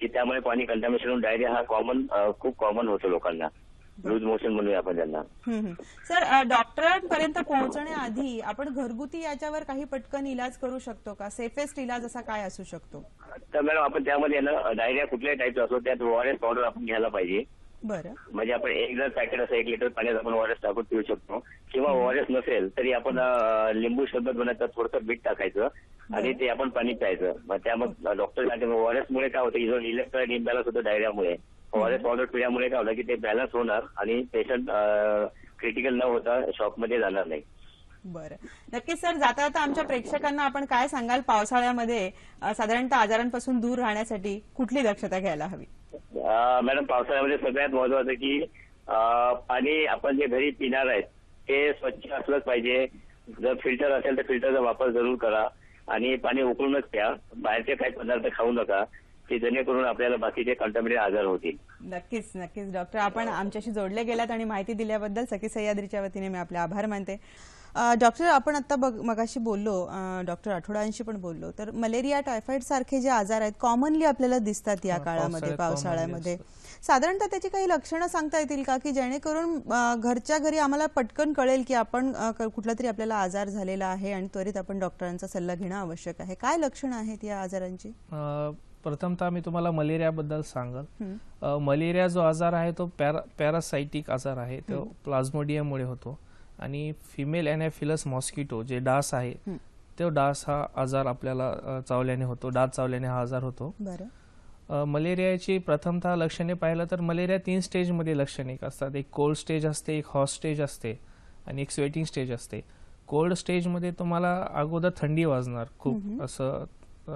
की त्यामुळे पाणी कंटॅमिनेशन होऊन डायरिया हा कॉमन खूप कॉमन होतो लोकांना. लूज मोशन म्हणूया आपण त्यांना. सर डॉक्टरांपर्यंत पोहोचण्याआधी आपण घरगुती याच्यावर काही पटकन इलाज करू शकतो का? सेफेस्ट इलाज असा काय असू शकतो? तर मॅडम आपण त्यामध्ये ना डायरिया कुठल्याही टाईपचा असो त्यात ओआरएस पावडर आपण घ्यायला पाहिजे. बरं. म्हणजे आपण एक जर पॅकेट असं एक लिटर पाण्यात आपण ओआरएस टाकून पिऊ शकतो. किंवा ओआरएस नसेल तरी आपण लिंबू सरबत बनवायचं थोडंसं मीठ टाकायचं आणि ते आपण पाणी प्यायचं. मग त्यामुळे डॉक्टर ओआरएस मुळे काय होतं जो इलेक्ट्रॉनिक इम्बॅलन्स होतो डायरियामुळे ओआरएस पावडर पिल्यामुळे काय होतं की ते बॅलन्स होणार आणि पेशंट क्रिटिकल न होता शॉपमध्ये जाणार नाही. बरं. नक्कीच सर जाता जाता आमच्या प्रेक्षकांना आपण काय सांगाल पावसाळ्यामध्ये साधारणतः आजारांपासून दूर राहण्यासाठी कुठली दक्षता घ्यायला हवी? मॅडम पावसाळ्यामध्ये सगळ्यात महत्वाचं की पाणी आपण जे घरी पिणार आहेत ते स्वच्छ असलंच पाहिजे. जर फिल्टर असेल तर फिल्टरचा वापर जरूर करा आणि पाणी उकळूनच प्या. बाहेरचे काही पदार्थ खाऊ नका की जेणेकरून आपल्याला बाकीचे कंटामिनेट आजार होतील. नक्कीच नक्कीच डॉक्टर आपण आमच्याशी जोडले गेलात आणि माहिती दिल्याबद्दल सखी सह्याद्रीच्या वतीने मी आपले आभार मानते. डॉक्टर आपण आता बघ मगाशी बोललो डॉक्टर आठवडांशी पण बोललो तर मलेरिया टायफॉइड सारखे जे आजार आहेत कॉमनली आपल्याला दिसतात या काळामध्ये पावसाळ्यामध्ये. साधारणतः त्याची काही लक्षणं सांगता येतील का? की जेणेकरून घरच्या घरी आम्हाला पटकन कळेल की आपण कुठला तरी आपल्याला आजार झालेला आहे आणि त्वरित आपण डॉक्टरांचा सल्ला घेणं आवश्यक आहे. काय लक्षणं आहेत या आजारांची? प्रथमतः मी तुम्हाला मलेरियाबद्दल सांगल. मलेरिया जो आजार आहे तो पॅरा पॅरासायटिक आजार आहे. तो प्लाझ्मोडियममुळे होतो. आणि फिमेल एनॅफिलस मॉस्किटो जे डास आहे. तो डास हा आजार आपल्याला चावल्याने होतो. डास चावल्याने हा आजार होतो. बरं. मलेरियाची प्रथमतः लक्षणे पाहिलं तर मलेरिया तीन स्टेजमध्ये लक्षणे असतात. एक कोल्ड स्टेज असते एक हॉट स्टेज असते आणि एक स्वेटिंग स्टेज असते. कोल्ड स्टेजमध्ये तुम्हाला अगोदर थंडी वाजणार खूप असं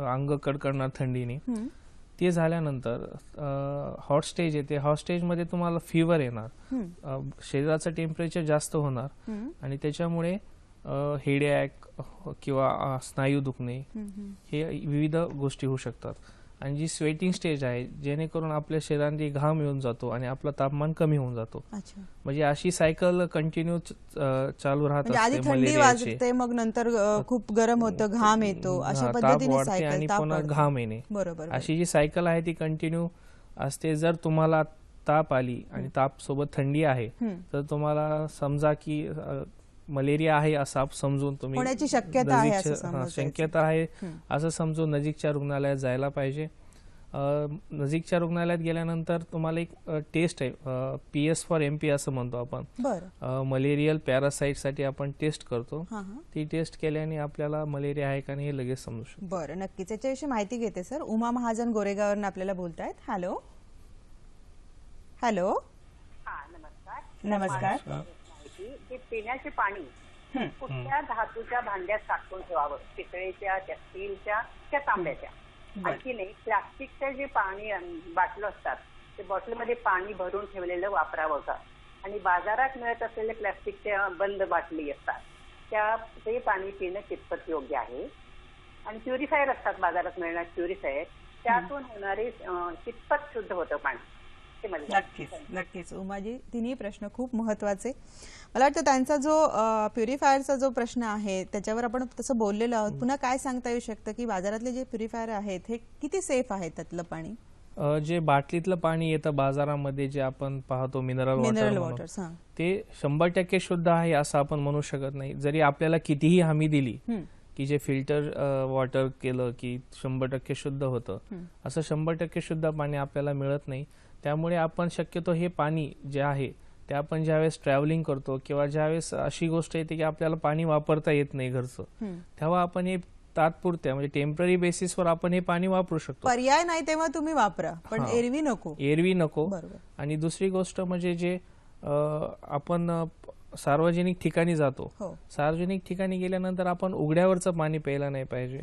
अंग कडकडणार थंडीने. ते झाल्यानंतर हॉट स्टेज येते. हॉट स्टेजमध्ये तुम्हाला फिवर येणार. शरीराचं टेम्परेचर जास्त होणार. आणि त्याच्यामुळे हेडॅक किंवा स्नायू दुखणे. हे विविध गोष्टी होऊ शकतात. आणि जी स्वेटिंग स्टेज आहे जेणेकरून आपल्या शरीरात घाम येऊन जातो आणि आपलं तापमान कमी होऊन जातो म्हणजे अशी सायकल कंटिन्यू चालू राहत म्हणजे आधी थंडी वाजते मग नंतर खूप गरम होतं घाम येतो अशा ताप पद्धतीने वाढते आणि पुन्हा. घाम येणे बरोबर. अशी जी सायकल आहे ती कंटिन्यू असते जर तुम्हाला ताप आली आणि ताप सोबत थंडी आहे. तर तुम्हाला समजा की मलेरिया आहे असं आप समजून तुम्ही होण्याची शक्यता आहे असं हा. शक्यता आहे. असं समजून नजीकच्या रुग्णालयात जायला पाहिजे. अ, नजीकच्या रुग्णालयात गेल्यानंतर तुम्हाला एक टेस्ट आहे. P S for M P असं म्हणतो आपण. बरं. मलेरियल पॅरासाईटसाठी आपण टेस्ट करतो. हा हा. ती टेस्ट केल्याने आपल्याला मलेरिया आहे का नाही हे लगेच समजू शकतो. बरं नक्कीच. याच्याविषयी माहिती घेते सर. उमा महाजन गोरेगावरून आपल्याला बोलतायत. हॅलो हॅलो हा नमस्कार. नमस्कार. माहिती की पिण्याचे पाणी कुठल्या धातूच्या भांड्यात साठवून ठेवावं? पितळेच्या त्या स्टीलच्या त्या तांब्याच्या. आणखी नाही प्लास्टिकच्या जे पाणी बाटलं असतात ते बॉटलमध्ये पाणी भरून ठेवलेलं वापरावं का? आणि बाजारात मिळत असलेले प्लास्टिकच्या बंद बाटली असतात त्या ते पाणी पिणं कितपत योग्य आहे? आणि प्युरिफायर असतात बाजारात मिळणारे प्युरिफायर त्यातून होणारे कितपत शुद्ध होतं पाणी? नक्कीच नक्कीच. उमाजी तिन्ही प्रश्न खूप महत्त्वाचे मला वाटतं त्यांचा जो प्युरिफायरचा जो प्रश्न आहे त्याच्यावर आपण तसं बोललेलो आहोत. पुन्हा काय सांगता येऊ शकतं की बाजारातले जे प्युरिफायर आहेत हे किती सेफ आहे त्यातलं पाणी? जे बाटलीतलं पाणी येतं बाजारामध्ये जे आपण पाहतो मिनरल मिनरल वॉटर ते शंभर टक्के शुद्ध आहे असं आपण म्हणू शकत नाही. जरी आपल्याला कितीही हमी दिली. की जे फिल्टर वॉटर केलं की शंभर टक्के शुद्ध होतं असं शंभर टक्के शुद्ध पाणी आपल्याला मिळत नाही. त्यामुळे आपण शक्यतो हे पाणी जे आहे ते आपण ज्यावेळेस ट्रॅव्हलिंग करतो किंवा ज्यावेळेस अशी गोष्ट येते की आपल्याला पाणी वापरता येत नाही घरचं. तेव्हा आपण हे तात्पुरत्या म्हणजे टेंपररी बेसिसवर आपण हे पाणी वापरू शकतो पर्याय नाही तेव्हा तुम्ही वापरा पण. एरवी नको एरवी नको आणि दुसरी गोष्ट म्हणजे जे आपण सार्वजनिक ठिकाणी जातो. हो. सार्वजनिक ठिकाणी गेल्यानंतर आपण उघड्यावरचं पाणी प्यायला नाही पाहिजे.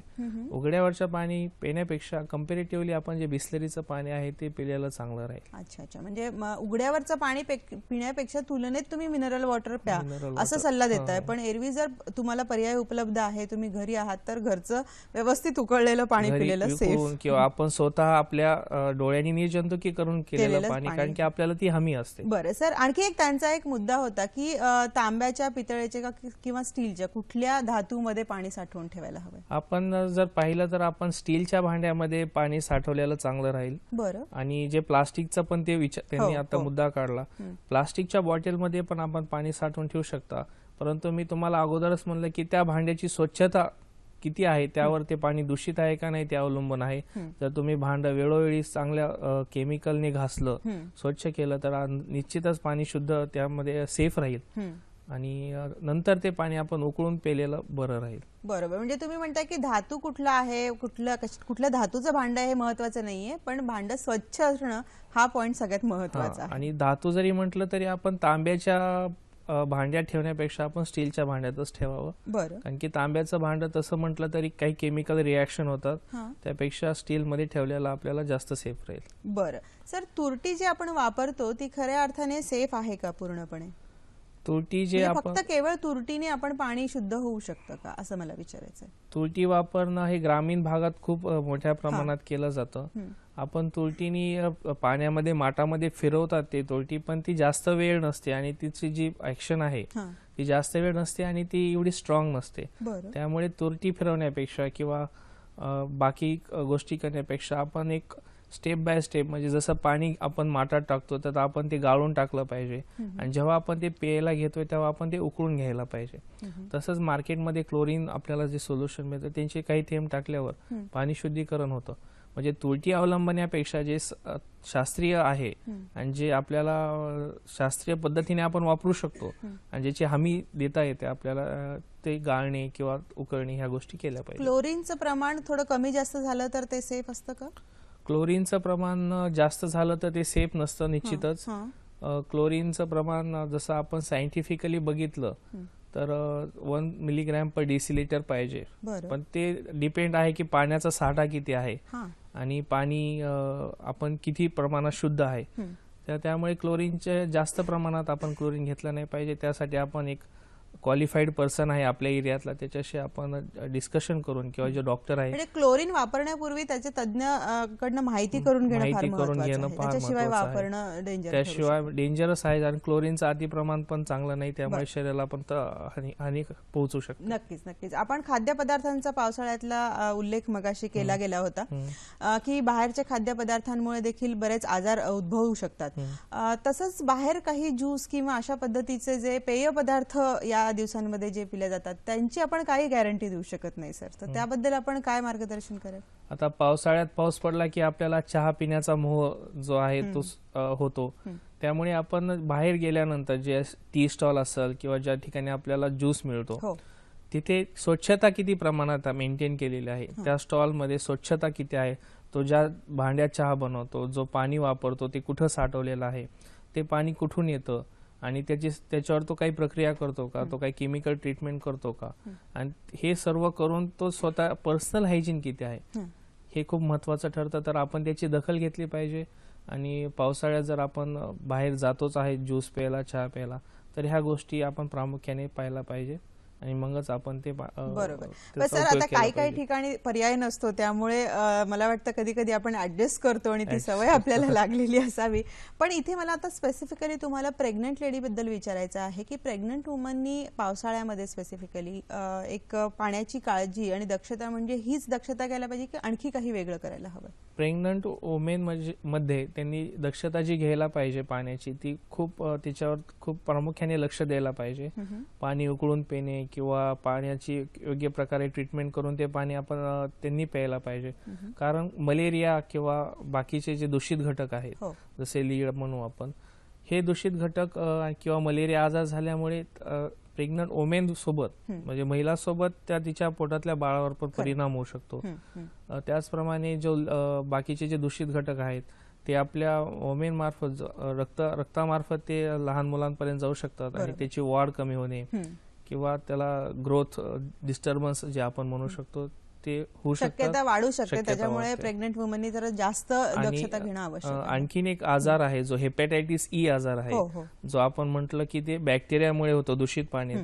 उघड्यावरचं पाणी पिण्यापेक्षा कम्पॅरेटिव्हली आपण जे बिस्लरीचं पाणी आहे ते पिलेलं चांगलं राहील. अच्छा अच्छा. म्हणजे उघड्यावरचं पाणी पिण्यापेक्षा तुलनेत तुम्ही मिनरल वॉटर प्या. असं. सल्ला देताय. हा. पण एरवी जर तुम्हाला पर्याय उपलब्ध आहे तुम्ही घरी आहात तर घरचं व्यवस्थित उकळलेलं पाणी पिलेलं सेफ किंवा आपण स्वतः आपल्या डोळ्यांनी निर्जंतुकीकरण केलेलं केलेलं पाणी. कारण की आपल्याला ती हमी असते. बरं सर आणखी एक त्यांचा एक मुद्दा होता की तांब्याच्या पितळेचे का किंवा स्टीलच्या कुठल्या धातूमध्ये पाणी साठवून ठेवायला हवं? आपण जर पाहिलं तर आपण स्टीलच्या भांड्यामध्ये पाणी साठवलेलं चांगलं राहील. बरं. आणि जे प्लास्टिकचं पण ते विचार त्यांनी हो, आता हो. मुद्दा काढला. प्लास्टिकच्या बॉटलमध्ये पण आपण पाणी साठवून ठेवू शकता. परंतु मी तुम्हाला अगोदरच म्हणलं की त्या भांड्याची स्वच्छता किती आहे त्यावर ते पाणी दूषित आहे का नाही ते अवलंबून आहे. जर तुम्ही भांड वेळोवेळी चांगल्या केमिकलने घासलं. स्वच्छ केलं तर निश्चितच पाणी शुद्ध त्यामध्ये सेफ राहील. आणि नंतर ते पाणी आपण उकळून पेलेलं बरं राहील. बरोबर. म्हणजे तुम्ही म्हणताय की धातू कुठला आहे कुठलं कुठल्या धातूचं भांड आहे हे महत्वाचं नाहीये पण भांड स्वच्छ असणं हा पॉइंट सगळ्यात महत्त्वाचा आणि धातू जरी म्हटलं तरी आपण तांब्याच्या भांड्यात ठेवण्यापेक्षा आपण स्टीलच्या भांड्यातच ठेवावं. बरं. कारण की तांब्याचं भांड तसं म्हटलं तरी काही केमिकल रिॲक्शन होतात. त्यापेक्षा स्टीलमध्ये ठेवलेलं आपल्याला जास्त सेफ राहील. बरं. सर तुरटी जी आपण वापरतो ती खऱ्या अर्थाने सेफ आहे का पूर्णपणे? तुरटी जे म्हणजे आपण फक्त केवळ तुरटीने आपण पाणी शुद्ध होऊ शकतं का? असं मला विचारायचं तुरटी वापरणं हे ग्रामीण भागात खूप मोठ्या प्रमाणात केलं जातं. आपण तुरटीनी अ, पाण्यामध्ये माटामध्ये फिरवतात ते तुरटी पण ती जास्त वेळ नसते आणि तिची जी ऍक्शन आहे ती जास्त वेळ नसते आणि ती एवढी स्ट्रॉंग नसते. त्यामुळे तुरटी फिरवण्यापेक्षा किंवा बाकी गोष्टी करण्यापेक्षा आपण एक स्टेप बाय स्टेप म्हणजे जसं पाणी आपण माठात टाकतो तर आपण ते गाळून टाकलं पाहिजे. आणि जेव्हा आपण ते प्यायला घेतोय तेव्हा आपण ते उकळून घ्यायला पाहिजे. तसंच मार्केटमध्ये क्लोरीन आपल्याला जे सोल्युशन मिळतं त्यांचे काही थेंब टाकल्यावर पाणी शुद्धीकरण होतं. म्हणजे तुरटी अवलंबण्यापेक्षा जे शास्त्रीय आहे आणि जे आपल्याला शास्त्रीय पद्धतीने आपण वापरू शकतो आणि ज्याची हमी देता येते आपल्याला ते गाळणे किंवा उकळणे ह्या गोष्टी केल्या पाहिजे क्लोरीनचं प्रमाण थोडं कमी जास्त झालं तर ते सेफ असतं का? क्लोरीनचं प्रमाण जास्त झालं तर ते सेफ नसतं निश्चितच. क्लोरीनचं प्रमाण जसं आपण सायंटिफिकली बघितलं तर वन मिलीग्रॅम पर डिसिलिटर पाहिजे. पण ते डिपेंड आहे की पाण्याचा साठा किती आहे. आणि पाणी आपण किती प्रमाणात शुद्ध आहे. तर त्यामुळे क्लोरीनच्या जास्त प्रमाणात आपण क्लोरीन घेतलं नाही पाहिजे त्यासाठी आपण एक क्वालिफाईड पर्सन आहे आपल्या एरियातला त्याच्याशी आपण डिस्कशन करून किंवा जे डॉक्टर आहे क्लोरीन वापरण्यापूर्वी त्याचे तज्ञ कडनं माहिती करून घेणं माहिती करून घेणं फार वापरणं त्याशिवाय डेंजरस आहे आणि क्लोरीनचं अतिप्रमाण पण चांगलं नाही त्यामुळे शरीराला पण हानी पोहोचू शकते. नक्कीच नक्कीच. आपण खाद्यपदार्थांचा पावसाळ्यातला उल्लेख मगाशी केला गेला होता की बाहेरच्या खाद्यपदार्थांमुळे देखील बरेच आजार उद्भवू शकतात. तसंच बाहेर काही ज्यूस किंवा अशा पद्धतीचे जे पेय पदार्थ या दिवसांमध्ये जे पिले जातात त्यांची आपण काही गॅरंटी देऊ शकत नाही सर तर त्याबद्दल आपण काय मार्गदर्शन करेल? आता पावसाळ्यात पाऊस पडला की आपल्याला चहा पिण्याचा मोह जो आहे तो होतो. त्यामुळे आपण बाहेर गेल्यानंतर जे टी स्टॉल असेल किंवा ज्या ठिकाणी आपल्याला ज्यूस मिळतो हो. तिथे स्वच्छता किती प्रमाणात मेंटेन केलेली आहे? त्या स्टॉलमध्ये स्वच्छता किती आहे? तो ज्या भांड्यात चहा बनवतो जो पाणी वापरतो ते कुठं साठवलेलं आहे? ते पाणी कुठून येतं? आणि त्याची त्याच्यावर तो काही प्रक्रिया करतो का? तो काही केमिकल ट्रीटमेंट करतो का? आणि हे सर्व करून तो स्वतः पर्सनल हायजीन किती आहे? हे खूप महत्वाचं ठरतं. तर आपण त्याची दखल घेतली पाहिजे. आणि पावसाळ्यात जर आपण बाहेर जातोच आहे ज्यूस प्यायला चहा प्यायला तर ह्या गोष्टी आपण प्रामुख्याने पाहायला पाहिजे. आणि मगच आपण ते बरोबर. सर आता काही काही. ठिकाणी पर्याय नसतो. त्यामुळे मला वाटतं कधी कधी आपण ऍडजस्ट करतो आणि ती सवय आपल्याला लागलेली असावी. पण इथे मला आता स्पेसिफिकली तुम्हाला प्रेग्नंट लेडी बद्दल विचारायचं आहे की प्रेग्नंट वुमननी पावसाळ्यामध्ये स्पेसिफिकली एक पाण्याची काळजी आणि दक्षता म्हणजे हीच दक्षता घ्यायला पाहिजे की आणखी काही वेगळं करायला हवं? प्रेग्नंट वुमेन म्हणजे मध्ये त्यांनी दक्षता जी घ्यायला पाहिजे पाण्याची ती खूप तिच्यावर खूप प्रामुख्याने लक्ष द्यायला पाहिजे. पाणी उकळून पिणे किंवा पाण्याची योग्य प्रकारे ट्रीटमेंट करून ते पाणी आपण त्यांनी प्यायला पाहिजे. कारण मलेरिया किंवा बाकीचे जे दूषित घटक आहेत हो. जसे लीड म्हणू आपण हे दूषित घटक किंवा मलेरिया आजार झाल्यामुळे प्रेग्नंट ओमेन सोबत म्हणजे महिलासोबत त्या तिच्या पोटातल्या बाळावर पण परिणाम होऊ शकतो. त्याचप्रमाणे जो बाकीचे जे दूषित घटक आहेत ते आपल्या ओमेन मार्फत रक्त रक्तामार्फत ते लहान मुलांपर्यंत जाऊ शकतात आणि. त्याची वाढ कमी होणे. किंवा त्याला ग्रोथ डिस्टर्बन्स जे आपण म्हणू शकतो ते होऊ शक्यता वाढू शकते त्याच्यामुळे. प्रेग्नेंट वुमननी जरा जास्त दक्षता घेणं आवश्यक. आणखीन एक आजार आहे जो हेपॅटायटिस ई आजार आहे हो हो. जो आपण म्हटलं की ते बॅक्टेरियामुळे होतो दूषित पाणी.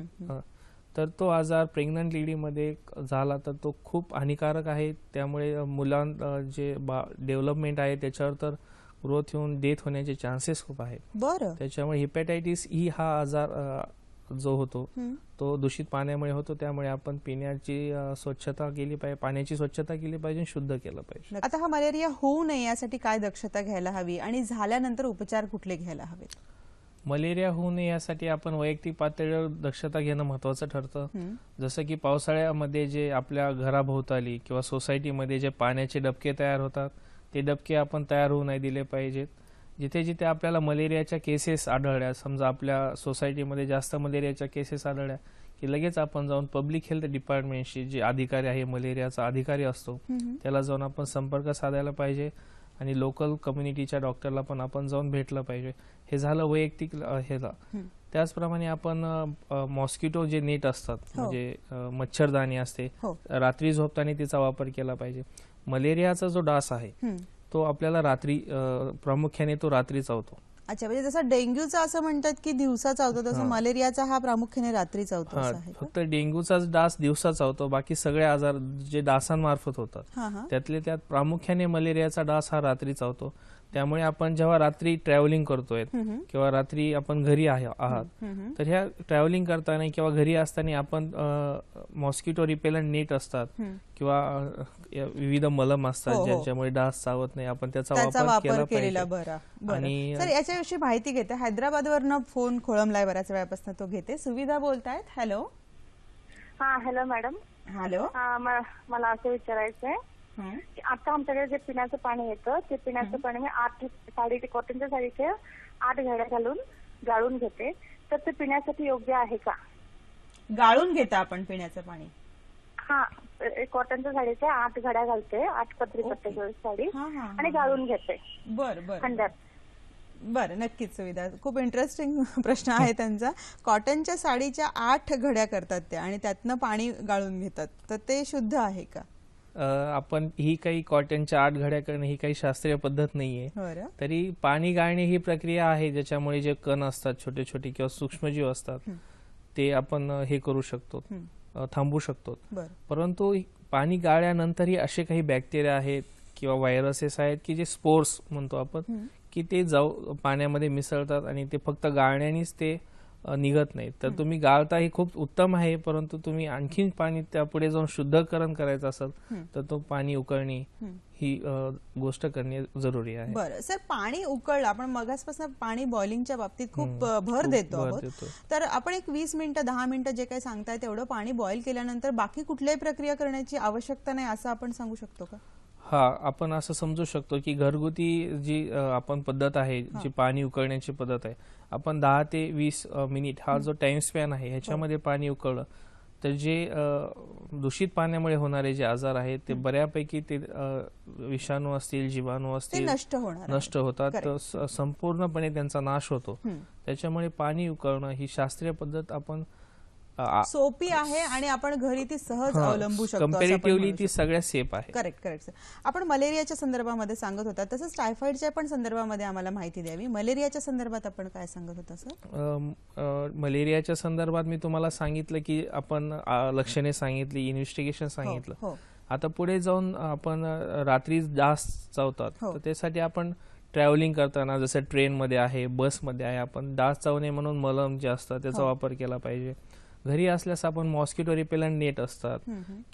तर तो आजार प्रेग्नंट लेडीमध्ये झाला तर तो खूप हानिकारक आहे. त्यामुळे मुलां जे डेव्हलपमेंट आहे त्याच्यावर तर ग्रोथ येऊन डेथ होण्याचे चान्सेस खूप आहेत. बरं. त्याच्यामुळे हेपॅटायटिस ई हा आजार जो होतो. तो दूषित पाण्यामुळे होतो त्यामुळे आपण पिण्याची स्वच्छता केली पाहिजे पाण्याची स्वच्छता केली पाहिजे शुद्ध केलं पाहिजे. आता हा मलेरिया होऊ नये यासाठी काय दक्षता घ्यायला हवी आणि झाल्यानंतर उपचार कुठले घ्यायला हवेत? मलेरिया होऊ नये यासाठी आपण वैयक्तिक पातळीवर दक्षता घेणं महत्वाचं ठरतं. जसं की पावसाळ्यामध्ये जे आपल्या घराभोवताली किंवा सोसायटीमध्ये जे पाण्याचे डबके तयार होतात ते डबके आपण तयार होऊ नाही दिले पाहिजेत. जिथे जिथे आपल्याला मलेरियाच्या केसेस आढळल्या समजा आपल्या सोसायटीमध्ये जास्त मलेरियाच्या केसेस आढळल्या की लगेच आपण जाऊन पब्लिक हेल्थ डिपार्टमेंटशी जे अधिकारी आहे मलेरियाचा अधिकारी असतो त्याला जाऊन आपण संपर्क साधायला पाहिजे आणि लोकल कम्युनिटीच्या डॉक्टरला पण आपण जाऊन भेटलं पाहिजे. हे झालं वैयक्तिक ह्याला त्याचप्रमाणे आपण मॉस्किटो जे नेट असतात हो. म्हणजे मच्छरदाणी असते हो. रात्री झोपताना तिचा वापर केला पाहिजे. मलेरियाचा जो डास आहे. तो आपल्याला रात्री प्रामुख्याने तो रात्री चावतो. अच्छा म्हणजे जसं डेंग्यूचा असं म्हणतात की दिवसा चावतो तसं मलेरियाचा हा प्रामुख्याने रात्री चावतो? फक्त डेंग्यूचाच डास दिवसा चावतो बाकी सगळे आजार जे डासांमार्फत होतात त्यातले त्यात प्रामुख्याने मलेरियाचा डास हा रात्री चावतो. त्यामुळे आपण जेव्हा रात्री ट्रॅव्हलिंग करतोय किंवा रात्री आपण घरी आहे आहात तर ह्या ट्रॅव्हलिंग करताना किंवा घरी असताना आपण मॉस्किटो रिपेलंट नेट असतात किंवा विविध मलम हो, असतात हो. ज्याच्यामुळे डास चावत नाही आपण त्याचा वापर केला बरा आणि- सर याच्याविषयी माहिती घेते. हैदराबादवरनं फोन खोळंबलाय बऱ्याच वेळापासून तो घेते. सुविधा बोलतायत. हॅलो. हा हॅलो मॅडम. हॅलो. हा, मला असं विचारायचंय आता आमच्याकडे जे पिण्याचं पाणी येतं ते पिण्याचं पाणी मी आठ साडी कॉटनच्या साडीचे आठ घड्या घालून गाळून घेते. तर ते पिण्यासाठी योग्य आहे का? गाळून घेता आपण पिण्याचं पाणी. हा कॉटनच्या साडीचे आठ घड्या घालते आठ पत्री पट्ट्याची साडी आणि गाळून घेते. बर बर खंड्यात बरं नक्कीच सुविधा. खूप इंटरेस्टिंग प्रश्न आहे त्यांचा. कॉटनच्या साडीच्या आठ घड्या करतात त्या आणि त्यातनं पाणी गाळून घेतात. तर ते शुद्ध आहे का? आपण ही काही कॉटनच्या आठ घड्या करणे ही काही शास्त्रीय पद्धत नाहीये. तरी पाणी गाळणे ही प्रक्रिया आहे ज्याच्यामुळे जे कण असतात छोटे छोटे किंवा सूक्ष्मजीव असतात ते आपण हे करू शकतो थांबवू शकतो. परंतु पाणी गाळल्यानंतरही असे काही बॅक्टेरिया आहेत किंवा व्हायरसेस आहेत की जे स्पोर्स म्हणतो आपण. की ते जाऊ पाण्यामध्ये मिसळतात आणि ते फक्त गाळण्यानेच ते निघत नाहीत तर तुम्ही गाळता हे खूप उत्तम आहे परंतु तुम्ही आणखीन पाणी त्यापुढे जाऊन शुद्धकरण करायचं असेल. तर तो पाणी उकळणे हं. गोष्ट करणे जरुरी आहे. बरं. सर पाणी उकळलं आपण मगासपासून पाणी बॉइलिंगच्या बाबतीत खूप भर आहोत. देतो. तर आपण एक वीस मिनिटं दहा मिनिटं जे काही सांगताय तेवढं पाणी बॉईल केल्यानंतर बाकी कुठल्याही प्रक्रिया करण्याची आवश्यकता नाही असं आपण सांगू शकतो का? हा आपण असं समजू शकतो की घरगुती जी आपण पद्धत आहे जी पाणी उकळण्याची पद्धत आहे आपण दहा ते वीस मिनिट हा जो टाइम स्पॅन आहे ह्याच्यामध्ये पाणी उकळलं तर जे दूषित पाण्यामुळे होणारे जे आजार आहेत ते बऱ्यापैकी ते विषाणू असतील जीवाणू असतील नष्ट होणार. नष्ट होतात तर संपूर्णपणे त्यांचा नाश होतो. त्याच्यामुळे पाणी उकळणं ही शास्त्रीय पद्धत आपण सोपी आहे आणि आपण घरी ती सहज अवलंबू शकतो कम्पॅरेटिव्हली ती सगळ्यात सेफ आहे. करेक्ट करेक्ट आपण मलेरियाच्या संदर्भामध्ये सांगत होता. तसंच टायफॉइडच्या पण संदर्भामध्ये आम्हाला माहिती द्यावी. मलेरियाच्या संदर्भात आपण काय सांगत होता सर मलेरियाच्या संदर्भात मी तुम्हाला सांगितलं की आपण लक्षणे सांगितली इन्व्हेस्टिगेशन सांगितलं. हो. आता पुढे जाऊन आपण रात्री डास चावतात. हो. तर त्यासाठी आपण ट्रॅव्हलिंग करताना जसं ट्रेनमध्ये आहे बसमध्ये आहे आपण डास चावू नये म्हणून मलम जे असतं त्याचा हो. वापर केला पाहिजे. घरी असल्यास आपण मॉस्किटो रिपेलंट नेट असतात.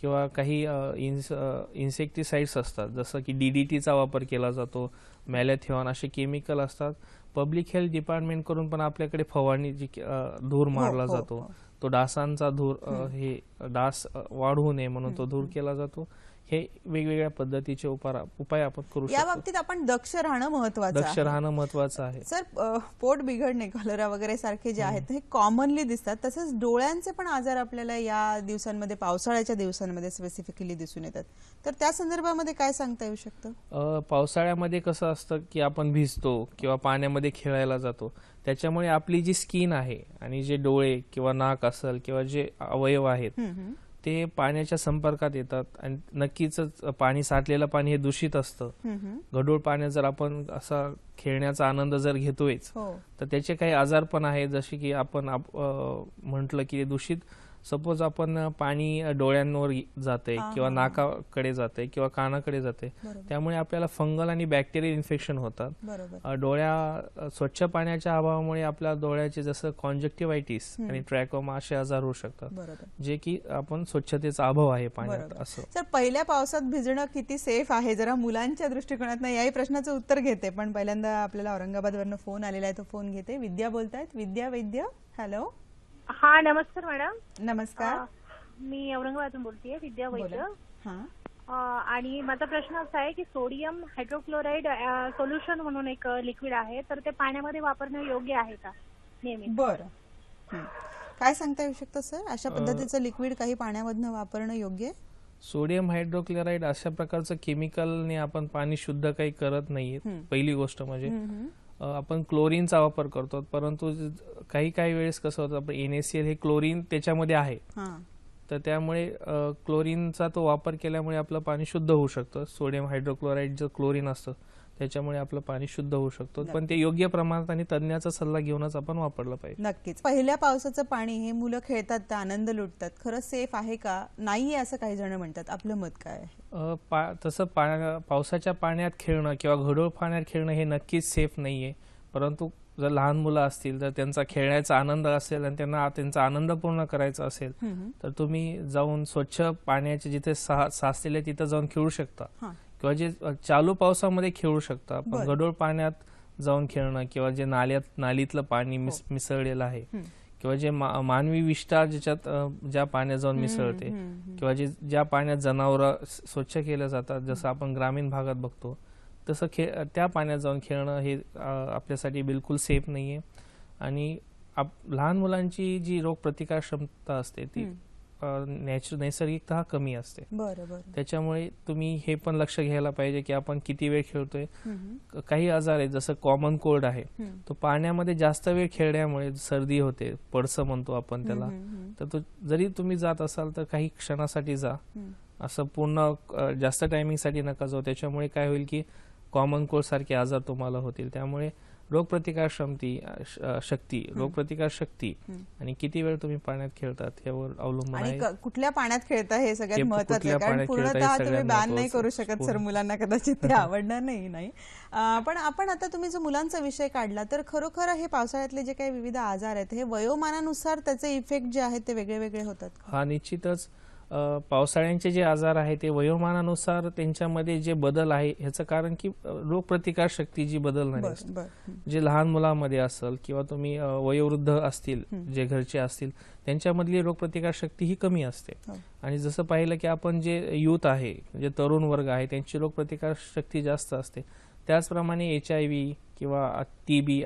किंवा काही इन्सेक्टिसाइड्स असतात. जसं की डीडीटीचा वापर केला जातो मॅलेथिऑन असे केमिकल असतात. पब्लिक हेल्थ डिपार्टमेंटकडून पण आपल्याकडे फवारणी जी धूर मारला हो, जातो. हो. तो डासांचा धूर हे डास अ, वाढवू नये म्हणून तो धूर केला जातो. हे वेगवेगळ्या पद्धतीचे उपाय आपण करू या बाबतीत आपण दक्ष राहणं महत्वाचं दक्ष राहणं महत्वाचं आहे. सर पोट बिघडणे कॉलरा वगैरे सारखे जे आहेत हे कॉमनली दिसतात. तसंच डोळ्यांचे पण आजार आपल्याला या दिवसांमध्ये पावसाळ्याच्या दिवसांमध्ये स्पेसिफिकली दिसून येतात. तर त्या संदर्भामध्ये काय सांगता येऊ शकतं? पावसाळ्यामध्ये कसं असतं की आपण भिजतो किंवा पाण्यामध्ये खेळायला जातो. त्याच्यामुळे आपली जी स्किन आहे आणि जे डोळे किंवा नाक असेल किंवा जे अवयव आहेत. ते पाण्याच्या संपर्कात येतात. आणि नक्कीच पाणी साठलेलं पाणी हे दूषित असतं. गढूळ पाण्यात जर आपण असा खेळण्याचा आनंद जर घेतोयच हो. तर त्याचे काही आजार पण आहेत. जसे की आपण म्हटलं की दूषित सपोज आपण पाणी डोळ्यांवर जाते किंवा नाकाकडे जाते किंवा कानाकडे जाते त्यामुळे आपल्याला फंगल आणि बॅक्टेरियल इन्फेक्शन होतात. डोळ्या स्वच्छ पाण्याच्या अभावामुळे आपल्या डोळ्याचे जसं कॉन्जक्टिव्हायटिस. आणि ट्रॅकोमा असे आजार होऊ शकतात. जे की आपण स्वच्छतेचा अभाव आहे पाण्यात. असं. सर पहिल्या पावसात भिजणं किती सेफ आहे? जरा मुलांच्या दृष्टिकोनातनं याही प्रश्नाचं उत्तर घेते. पण पहिल्यांदा आपल्याला औरंगाबादवरनं फोन आलेला आहे तो फोन घेते. विद्या बोलतायत. विद्या वैद्य. हॅलो हा नमस्कार मॅडम. नमस्कार. मी औरंगाबादून बोलतेय विद्या वैद्य. हा. आणि माझा प्रश्न असा आहे की सोडियम हायड्रोक्लोराईड सोल्युशन म्हणून एक लिक्विड आहे तर ते पाण्यामध्ये वापरणं योग्य आहे का नेहमी? बरं. काय सांगता येऊ शकतं सर? अशा पद्धतीचं लिक्विड काही पाण्यामधनं वापरणं योग्य? आहे सोडियम हायड्रोक्लोराईड अशा प्रकारचं केमिकलने आपण पाणी शुद्ध काही करत नाहीये. पहिली गोष्ट म्हणजे. आपण क्लोरीनचा वापर करतो. परंतु काही काही वेळेस कसं होतं आपण एनएसीएल हे क्लोरीन त्याच्यामध्ये आहे. हां. तर त्यामुळे क्लोरीनचा तो वापर केल्यामुळे आपलं पाणी शुद्ध होऊ शकतं. सोडियम हायड्रोक्लोराईड जे क्लोरीन असतं त्याच्यामुळे आपलं पाणी शुद्ध होऊ शकतं. पण ते योग्य प्रमाणात आणि तज्ञाचा सल्ला घेऊनच आपण वापरलं पाहिजे. नक्कीच. पहिल्या पावसाचं पाणी हे मुलं खेळतात तर आनंद लुटतात. खरं सेफ आहे का? नाहीये असं काही जण म्हणतात. आपलं मत काय पा तसं पा पावसाच्या पाण्यात खेळणं किंवा घडोळ पाण्यात खेळणं हे नक्कीच सेफ नाहीये. परंतु जर लहान मुलं असतील तर त्यांचा खेळण्याचा आनंद असेल आणि त्यांना त्यांचा आनंद पूर्ण करायचा असेल. तर तुम्ही जाऊन स्वच्छ पाण्याचे जिथे सा साचलेले तिथं जाऊन खेळू शकता. किंवा जे चालू पावसामध्ये खेळू शकता पण बरं. गडोळ पाण्यात जाऊन खेळणं किंवा जे नाल्यात नालीतलं पाणी मिस हो. मिसळलेलं आहे. किंवा जे मा- मानवी विष्ठा ज्याच्यात ज्या पाण्यात जाऊन मिसळते. किंवा जे ज्या पाण्यात जनावरं स्वच्छ केल्या जातात जसं आपण ग्रामीण भागात बघतो तसं खे त्या पाण्यात जाऊन खेळणं हे आपल्यासाठी बिलकुल सेफ नाहीये आणि आप लहान मुलांची जी रोगप्रतिकार क्षमता असते ती. नॅचर नैसर्गिकतः कमी असते. बरं बरं. त्याच्यामुळे तुम्ही हे पण लक्ष घ्यायला पाहिजे की आपण किती वेळ खेळतोय. काही आजार आहेत जसं कॉमन कोल्ड आहे हं. तो पाण्यामध्ये जास्त वेळ खेळण्यामुळे सर्दी होते पडसं म्हणतो आपण त्याला. तर तो जरी तुम्ही जात असाल तर काही क्षणासाठी जा. असं पूर्ण जास्त टायमिंगसाठी नका जाऊ. त्याच्यामुळे काय होईल की कॉमन कोल्ड सारखे आजार तुम्हाला होतील. त्यामुळे रोगप्रतिकार क्षमती शक्ती रोगप्रतिकार शक्ती आणि किती वेळ तुम्ही पाण्यात खेळतात यावर अवलंबून आहे कुठल्या पाण्यात खेळता हे सगळ्यात महत्वाचं आहे कारण हे पूर्णतः तुम्ही बॅन नाही. करू शकत सर पूर्ण. मुलांना कदाचित ते आवडणार नाही नाही पण आपण आता तुम्ही जो मुलांचा विषय काढला तर खरोखर हे पावसाळ्यातले जे काही विविध आजार आहेत हे वयोमानानुसार त्याचे इफेक्ट जे आहेत ते वेगळे वेगळे होतात? हा निश्चितच पावसाळ्यांचे जे आजार आहे ते वयोमानानुसार त्यांच्यामध्ये जे बदल आहे ह्याचं कारण की रोगप्रतिकार शक्ती जी बदलणारी बर असते. बर हं. जे लहान मुलांमध्ये असेल किंवा तुम्ही वयोवृद्ध असतील जे घरचे असतील त्यांच्यामधली रोगप्रतिकार शक्ती ही कमी असते. हो. आणि जसं पाहिलं की आपण जे युथ आहे जे तरुण वर्ग आहे त्यांची रोगप्रतिकार शक्ती जास्त असते. त्याचप्रमाणे एच आय व्ही किंवा टी बी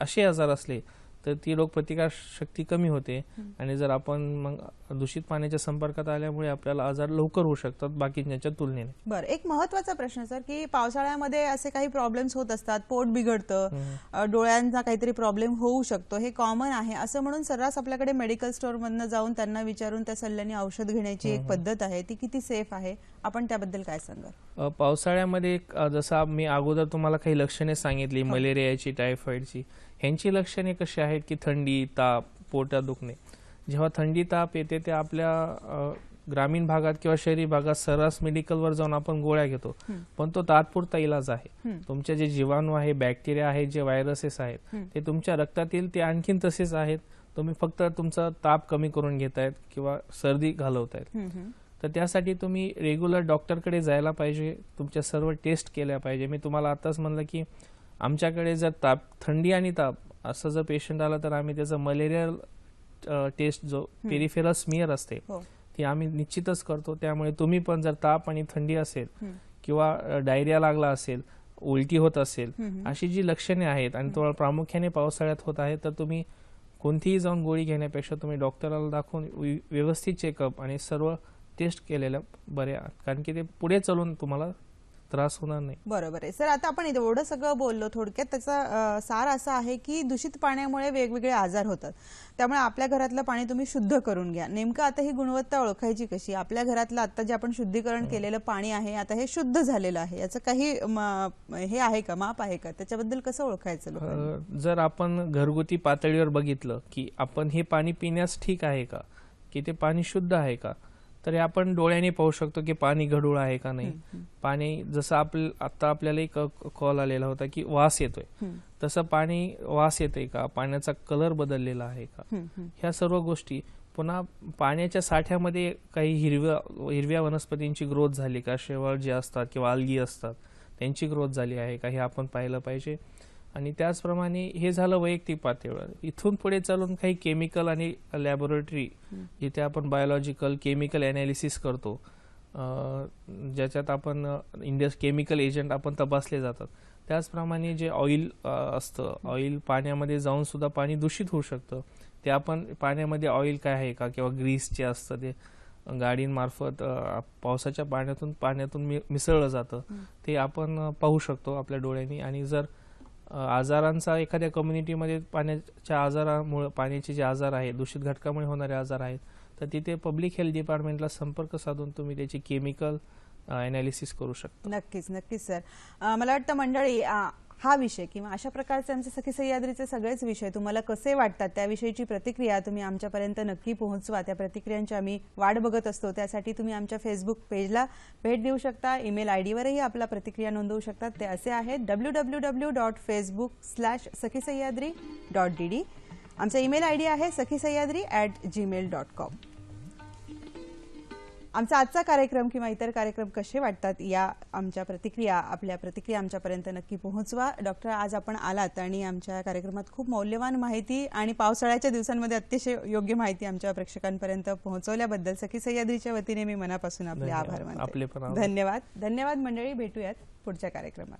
असे आजार असले तर ती रोगप्रतिकार शक्ती कमी होते. आणि जर आपण मग दूषित पाण्याच्या संपर्कात आल्यामुळे आपल्याला आजार लवकर होऊ शकतात बाकीच्या तुलनेने. बर एक महत्त्वाचा प्रश्न सर की पावसाळ्यामध्ये असे काही प्रॉब्लेम्स होत असतात पोट बिघडतं डोळ्यांचा काहीतरी प्रॉब्लेम होऊ शकतो हे कॉमन आहे. असं म्हणून सर्रास आपल्याकडे मेडिकल स्टोअर मधनं जाऊन त्यांना विचारून त्या सल्ल्याने औषध घेण्याची एक पद्धत आहे ती किती सेफ आहे? आपण त्याबद्दल काय सांगाल? पावसाळ्यामध्ये जसं मी अगोदर तुम्हाला काही लक्षणे सांगितली मलेरियाची टायफॉइडची. ह्यांची लक्षणे कशी आहेत की थंडी ताप पोटात दुखणे? जेव्हा थंडी ताप येते ते आपल्या ग्रामीण भागात किंवा शहरी भागात सर्रास मेडिकलवर जाऊन आपण गोळ्या घेतो. पण तो तात्पुरता इलाज आहे. तुमचे जे जीवाणू आहे बॅक्टेरिया आहे जे व्हायरसेस आहेत ते तुमच्या रक्तातील ते आणखीन तसेच आहेत. तुम्ही फक्त तुमचा ताप कमी करून घेतायत किंवा सर्दी घालवतायत. हं, हं. तर त्यासाठी तुम्ही रेग्युलर डॉक्टरकडे जायला पाहिजे. तुमच्या सर्व टेस्ट केल्या पाहिजे. मी तुम्हाला आताच म्हणलं की आमच्याकडे जर ताप थंडी आणि ताप असं जर पेशंट आला तर आम्ही त्याचं मलेरिया टेस्ट जो पेरिफेरल स्मिअर असते हो. ती आम्ही निश्चितच करतो. त्यामुळे तुम्ही पण जर ताप आणि थंडी असेल. किंवा डायरिया लागला असेल उलटी होत असेल. अशी जी लक्षणे आहेत आणि तो प्रामुख्याने पावसाळ्यात होत आहे तर तुम्ही कोणतीही जाऊन गोळी घेण्यापेक्षा तुम्ही डॉक्टराला दाखवून व्यवस्थित चेकअप आणि सर्व टेस्ट केलेल्या बऱ्या कारण की ते पुढे चालून तुम्हाला त्रास होणार नाही. बरोबर आहे. सर आता आपण एवढं सगळं बोललो थोडक्यात त्याचा सार असा आहे की दूषित पाण्यामुळे वेगवेगळे आजार होतात. त्यामुळे आपल्या घरातलं पाणी तुम्ही शुद्ध करून घ्या. नेमकं आता ही गुणवत्ता ओळखायची कशी? आपल्या घरातलं आता जे आपण शुद्धीकरण केलेलं पाणी आहे आता हे शुद्ध झालेलं आहे. याचं काही हे आहे का? माप आहे का? त्याच्याबद्दल कसं ओळखायचं जर आपण घरगुती पातळीवर बघितलं की आपण हे पाणी पिण्यास ठीक आहे का? की ते पाणी शुद्ध आहे का? तर आपण डोळ्याने पाहू शकतो की पाणी गढूळ आहे का नाही. पाणी जसं आपलं आता आपल्याला एक कॉल आलेला होता की वास येतोय. तसं पाणी वास येतोय का? पाण्याचा कलर बदललेला आहे का. ह्या सर्व गोष्टी पुन्हा पाण्याच्या साठ्यामध्ये काही हिरव्या हिरव्या वनस्पतींची ग्रोथ झाली का? शेवाळ जे असतात किंवा अलगी असतात त्यांची ग्रोथ झाली आहे का? हे आपण पाहिलं पाहिजे. आणि त्याचप्रमाणे हे झालं वैयक्तिक पातळीवर. इथून पुढे चालून काही केमिकल आणि लॅबोरेटरी जिथे आपण बायोलॉजिकल केमिकल अनालिसिस करतो ज्याच्यात आपण इंडियस केमिकल एजंट आपण तपासले जातात. त्याचप्रमाणे जे ऑइल असतं ऑइल पाण्यामध्ये जाऊन सुद्धा पाणी दूषित होऊ शकतं. ते आपण पाण्यामध्ये ऑइल काय आहे का किंवा ग्रीस जे असतं ते गाडींमार्फत पावसाच्या पाण्यातून पाण्यातून मिसळलं जातं. ते आपण पाहू शकतो आपल्या डोळ्यांनी. आणि जर आजारांचा एखाद्या कम्युनिटीमध्ये पाण्याच्या आजारामुळे पाण्याचे जे आजार आहेत दूषित घटकामुळे होणारे आजार आहेत तर तिथे पब्लिक हेल्थ डिपार्टमेंटला संपर्क साधून तुम्ही त्याची केमिकल अनालिसिस करू शकता. नक्कीच नक्कीच सर मला वाटतं मंडळी हा विषय किंवा अशा प्रकारचे आमचे सखी सह्याद्रीचे सगळेच विषय तुम्हाला कसे वाटतात त्याविषयीची प्रतिक्रिया तुम्ही आमच्यापर्यंत नक्की पोहोचवा. त्या प्रतिक्रियांची आम्ही वाट बघत असतो. त्यासाठी तुम्ही आमच्या फेसबुक पेजला भेट देऊ शकता. ईमेल आय डीवरही आपला प्रतिक्रिया नोंदवू शकतात. ते असे आहेत W W W dot facebook slash Sakhi Sahyadri dot D D आमचा ईमेल आय डी आहे Sakhi Sahyadri at gmail dot com आमचा आजचा कार्यक्रम किंवा इतर कार्यक्रम कसे वाटतात या आमच्या प्रतिक्रिया आपल्या प्रतिक्रिया आमच्यापर्यंत नक्की पोहोचवा. डॉक्टर आज आपण आलात आणि आमच्या कार्यक्रमात खूप मौल्यवान माहिती आणि पावसाळ्याच्या दिवसांमध्ये अतिशय योग्य माहिती आमच्या प्रेक्षकांपर्यंत पोहोचवल्याबद्दल सखी सह्याद्रीच्या वतीने मी मनापासून आपले. आभार मानते. धन्यवाद. धन्यवाद मंडळी. भेटूयात पुढच्या कार्यक्रमात.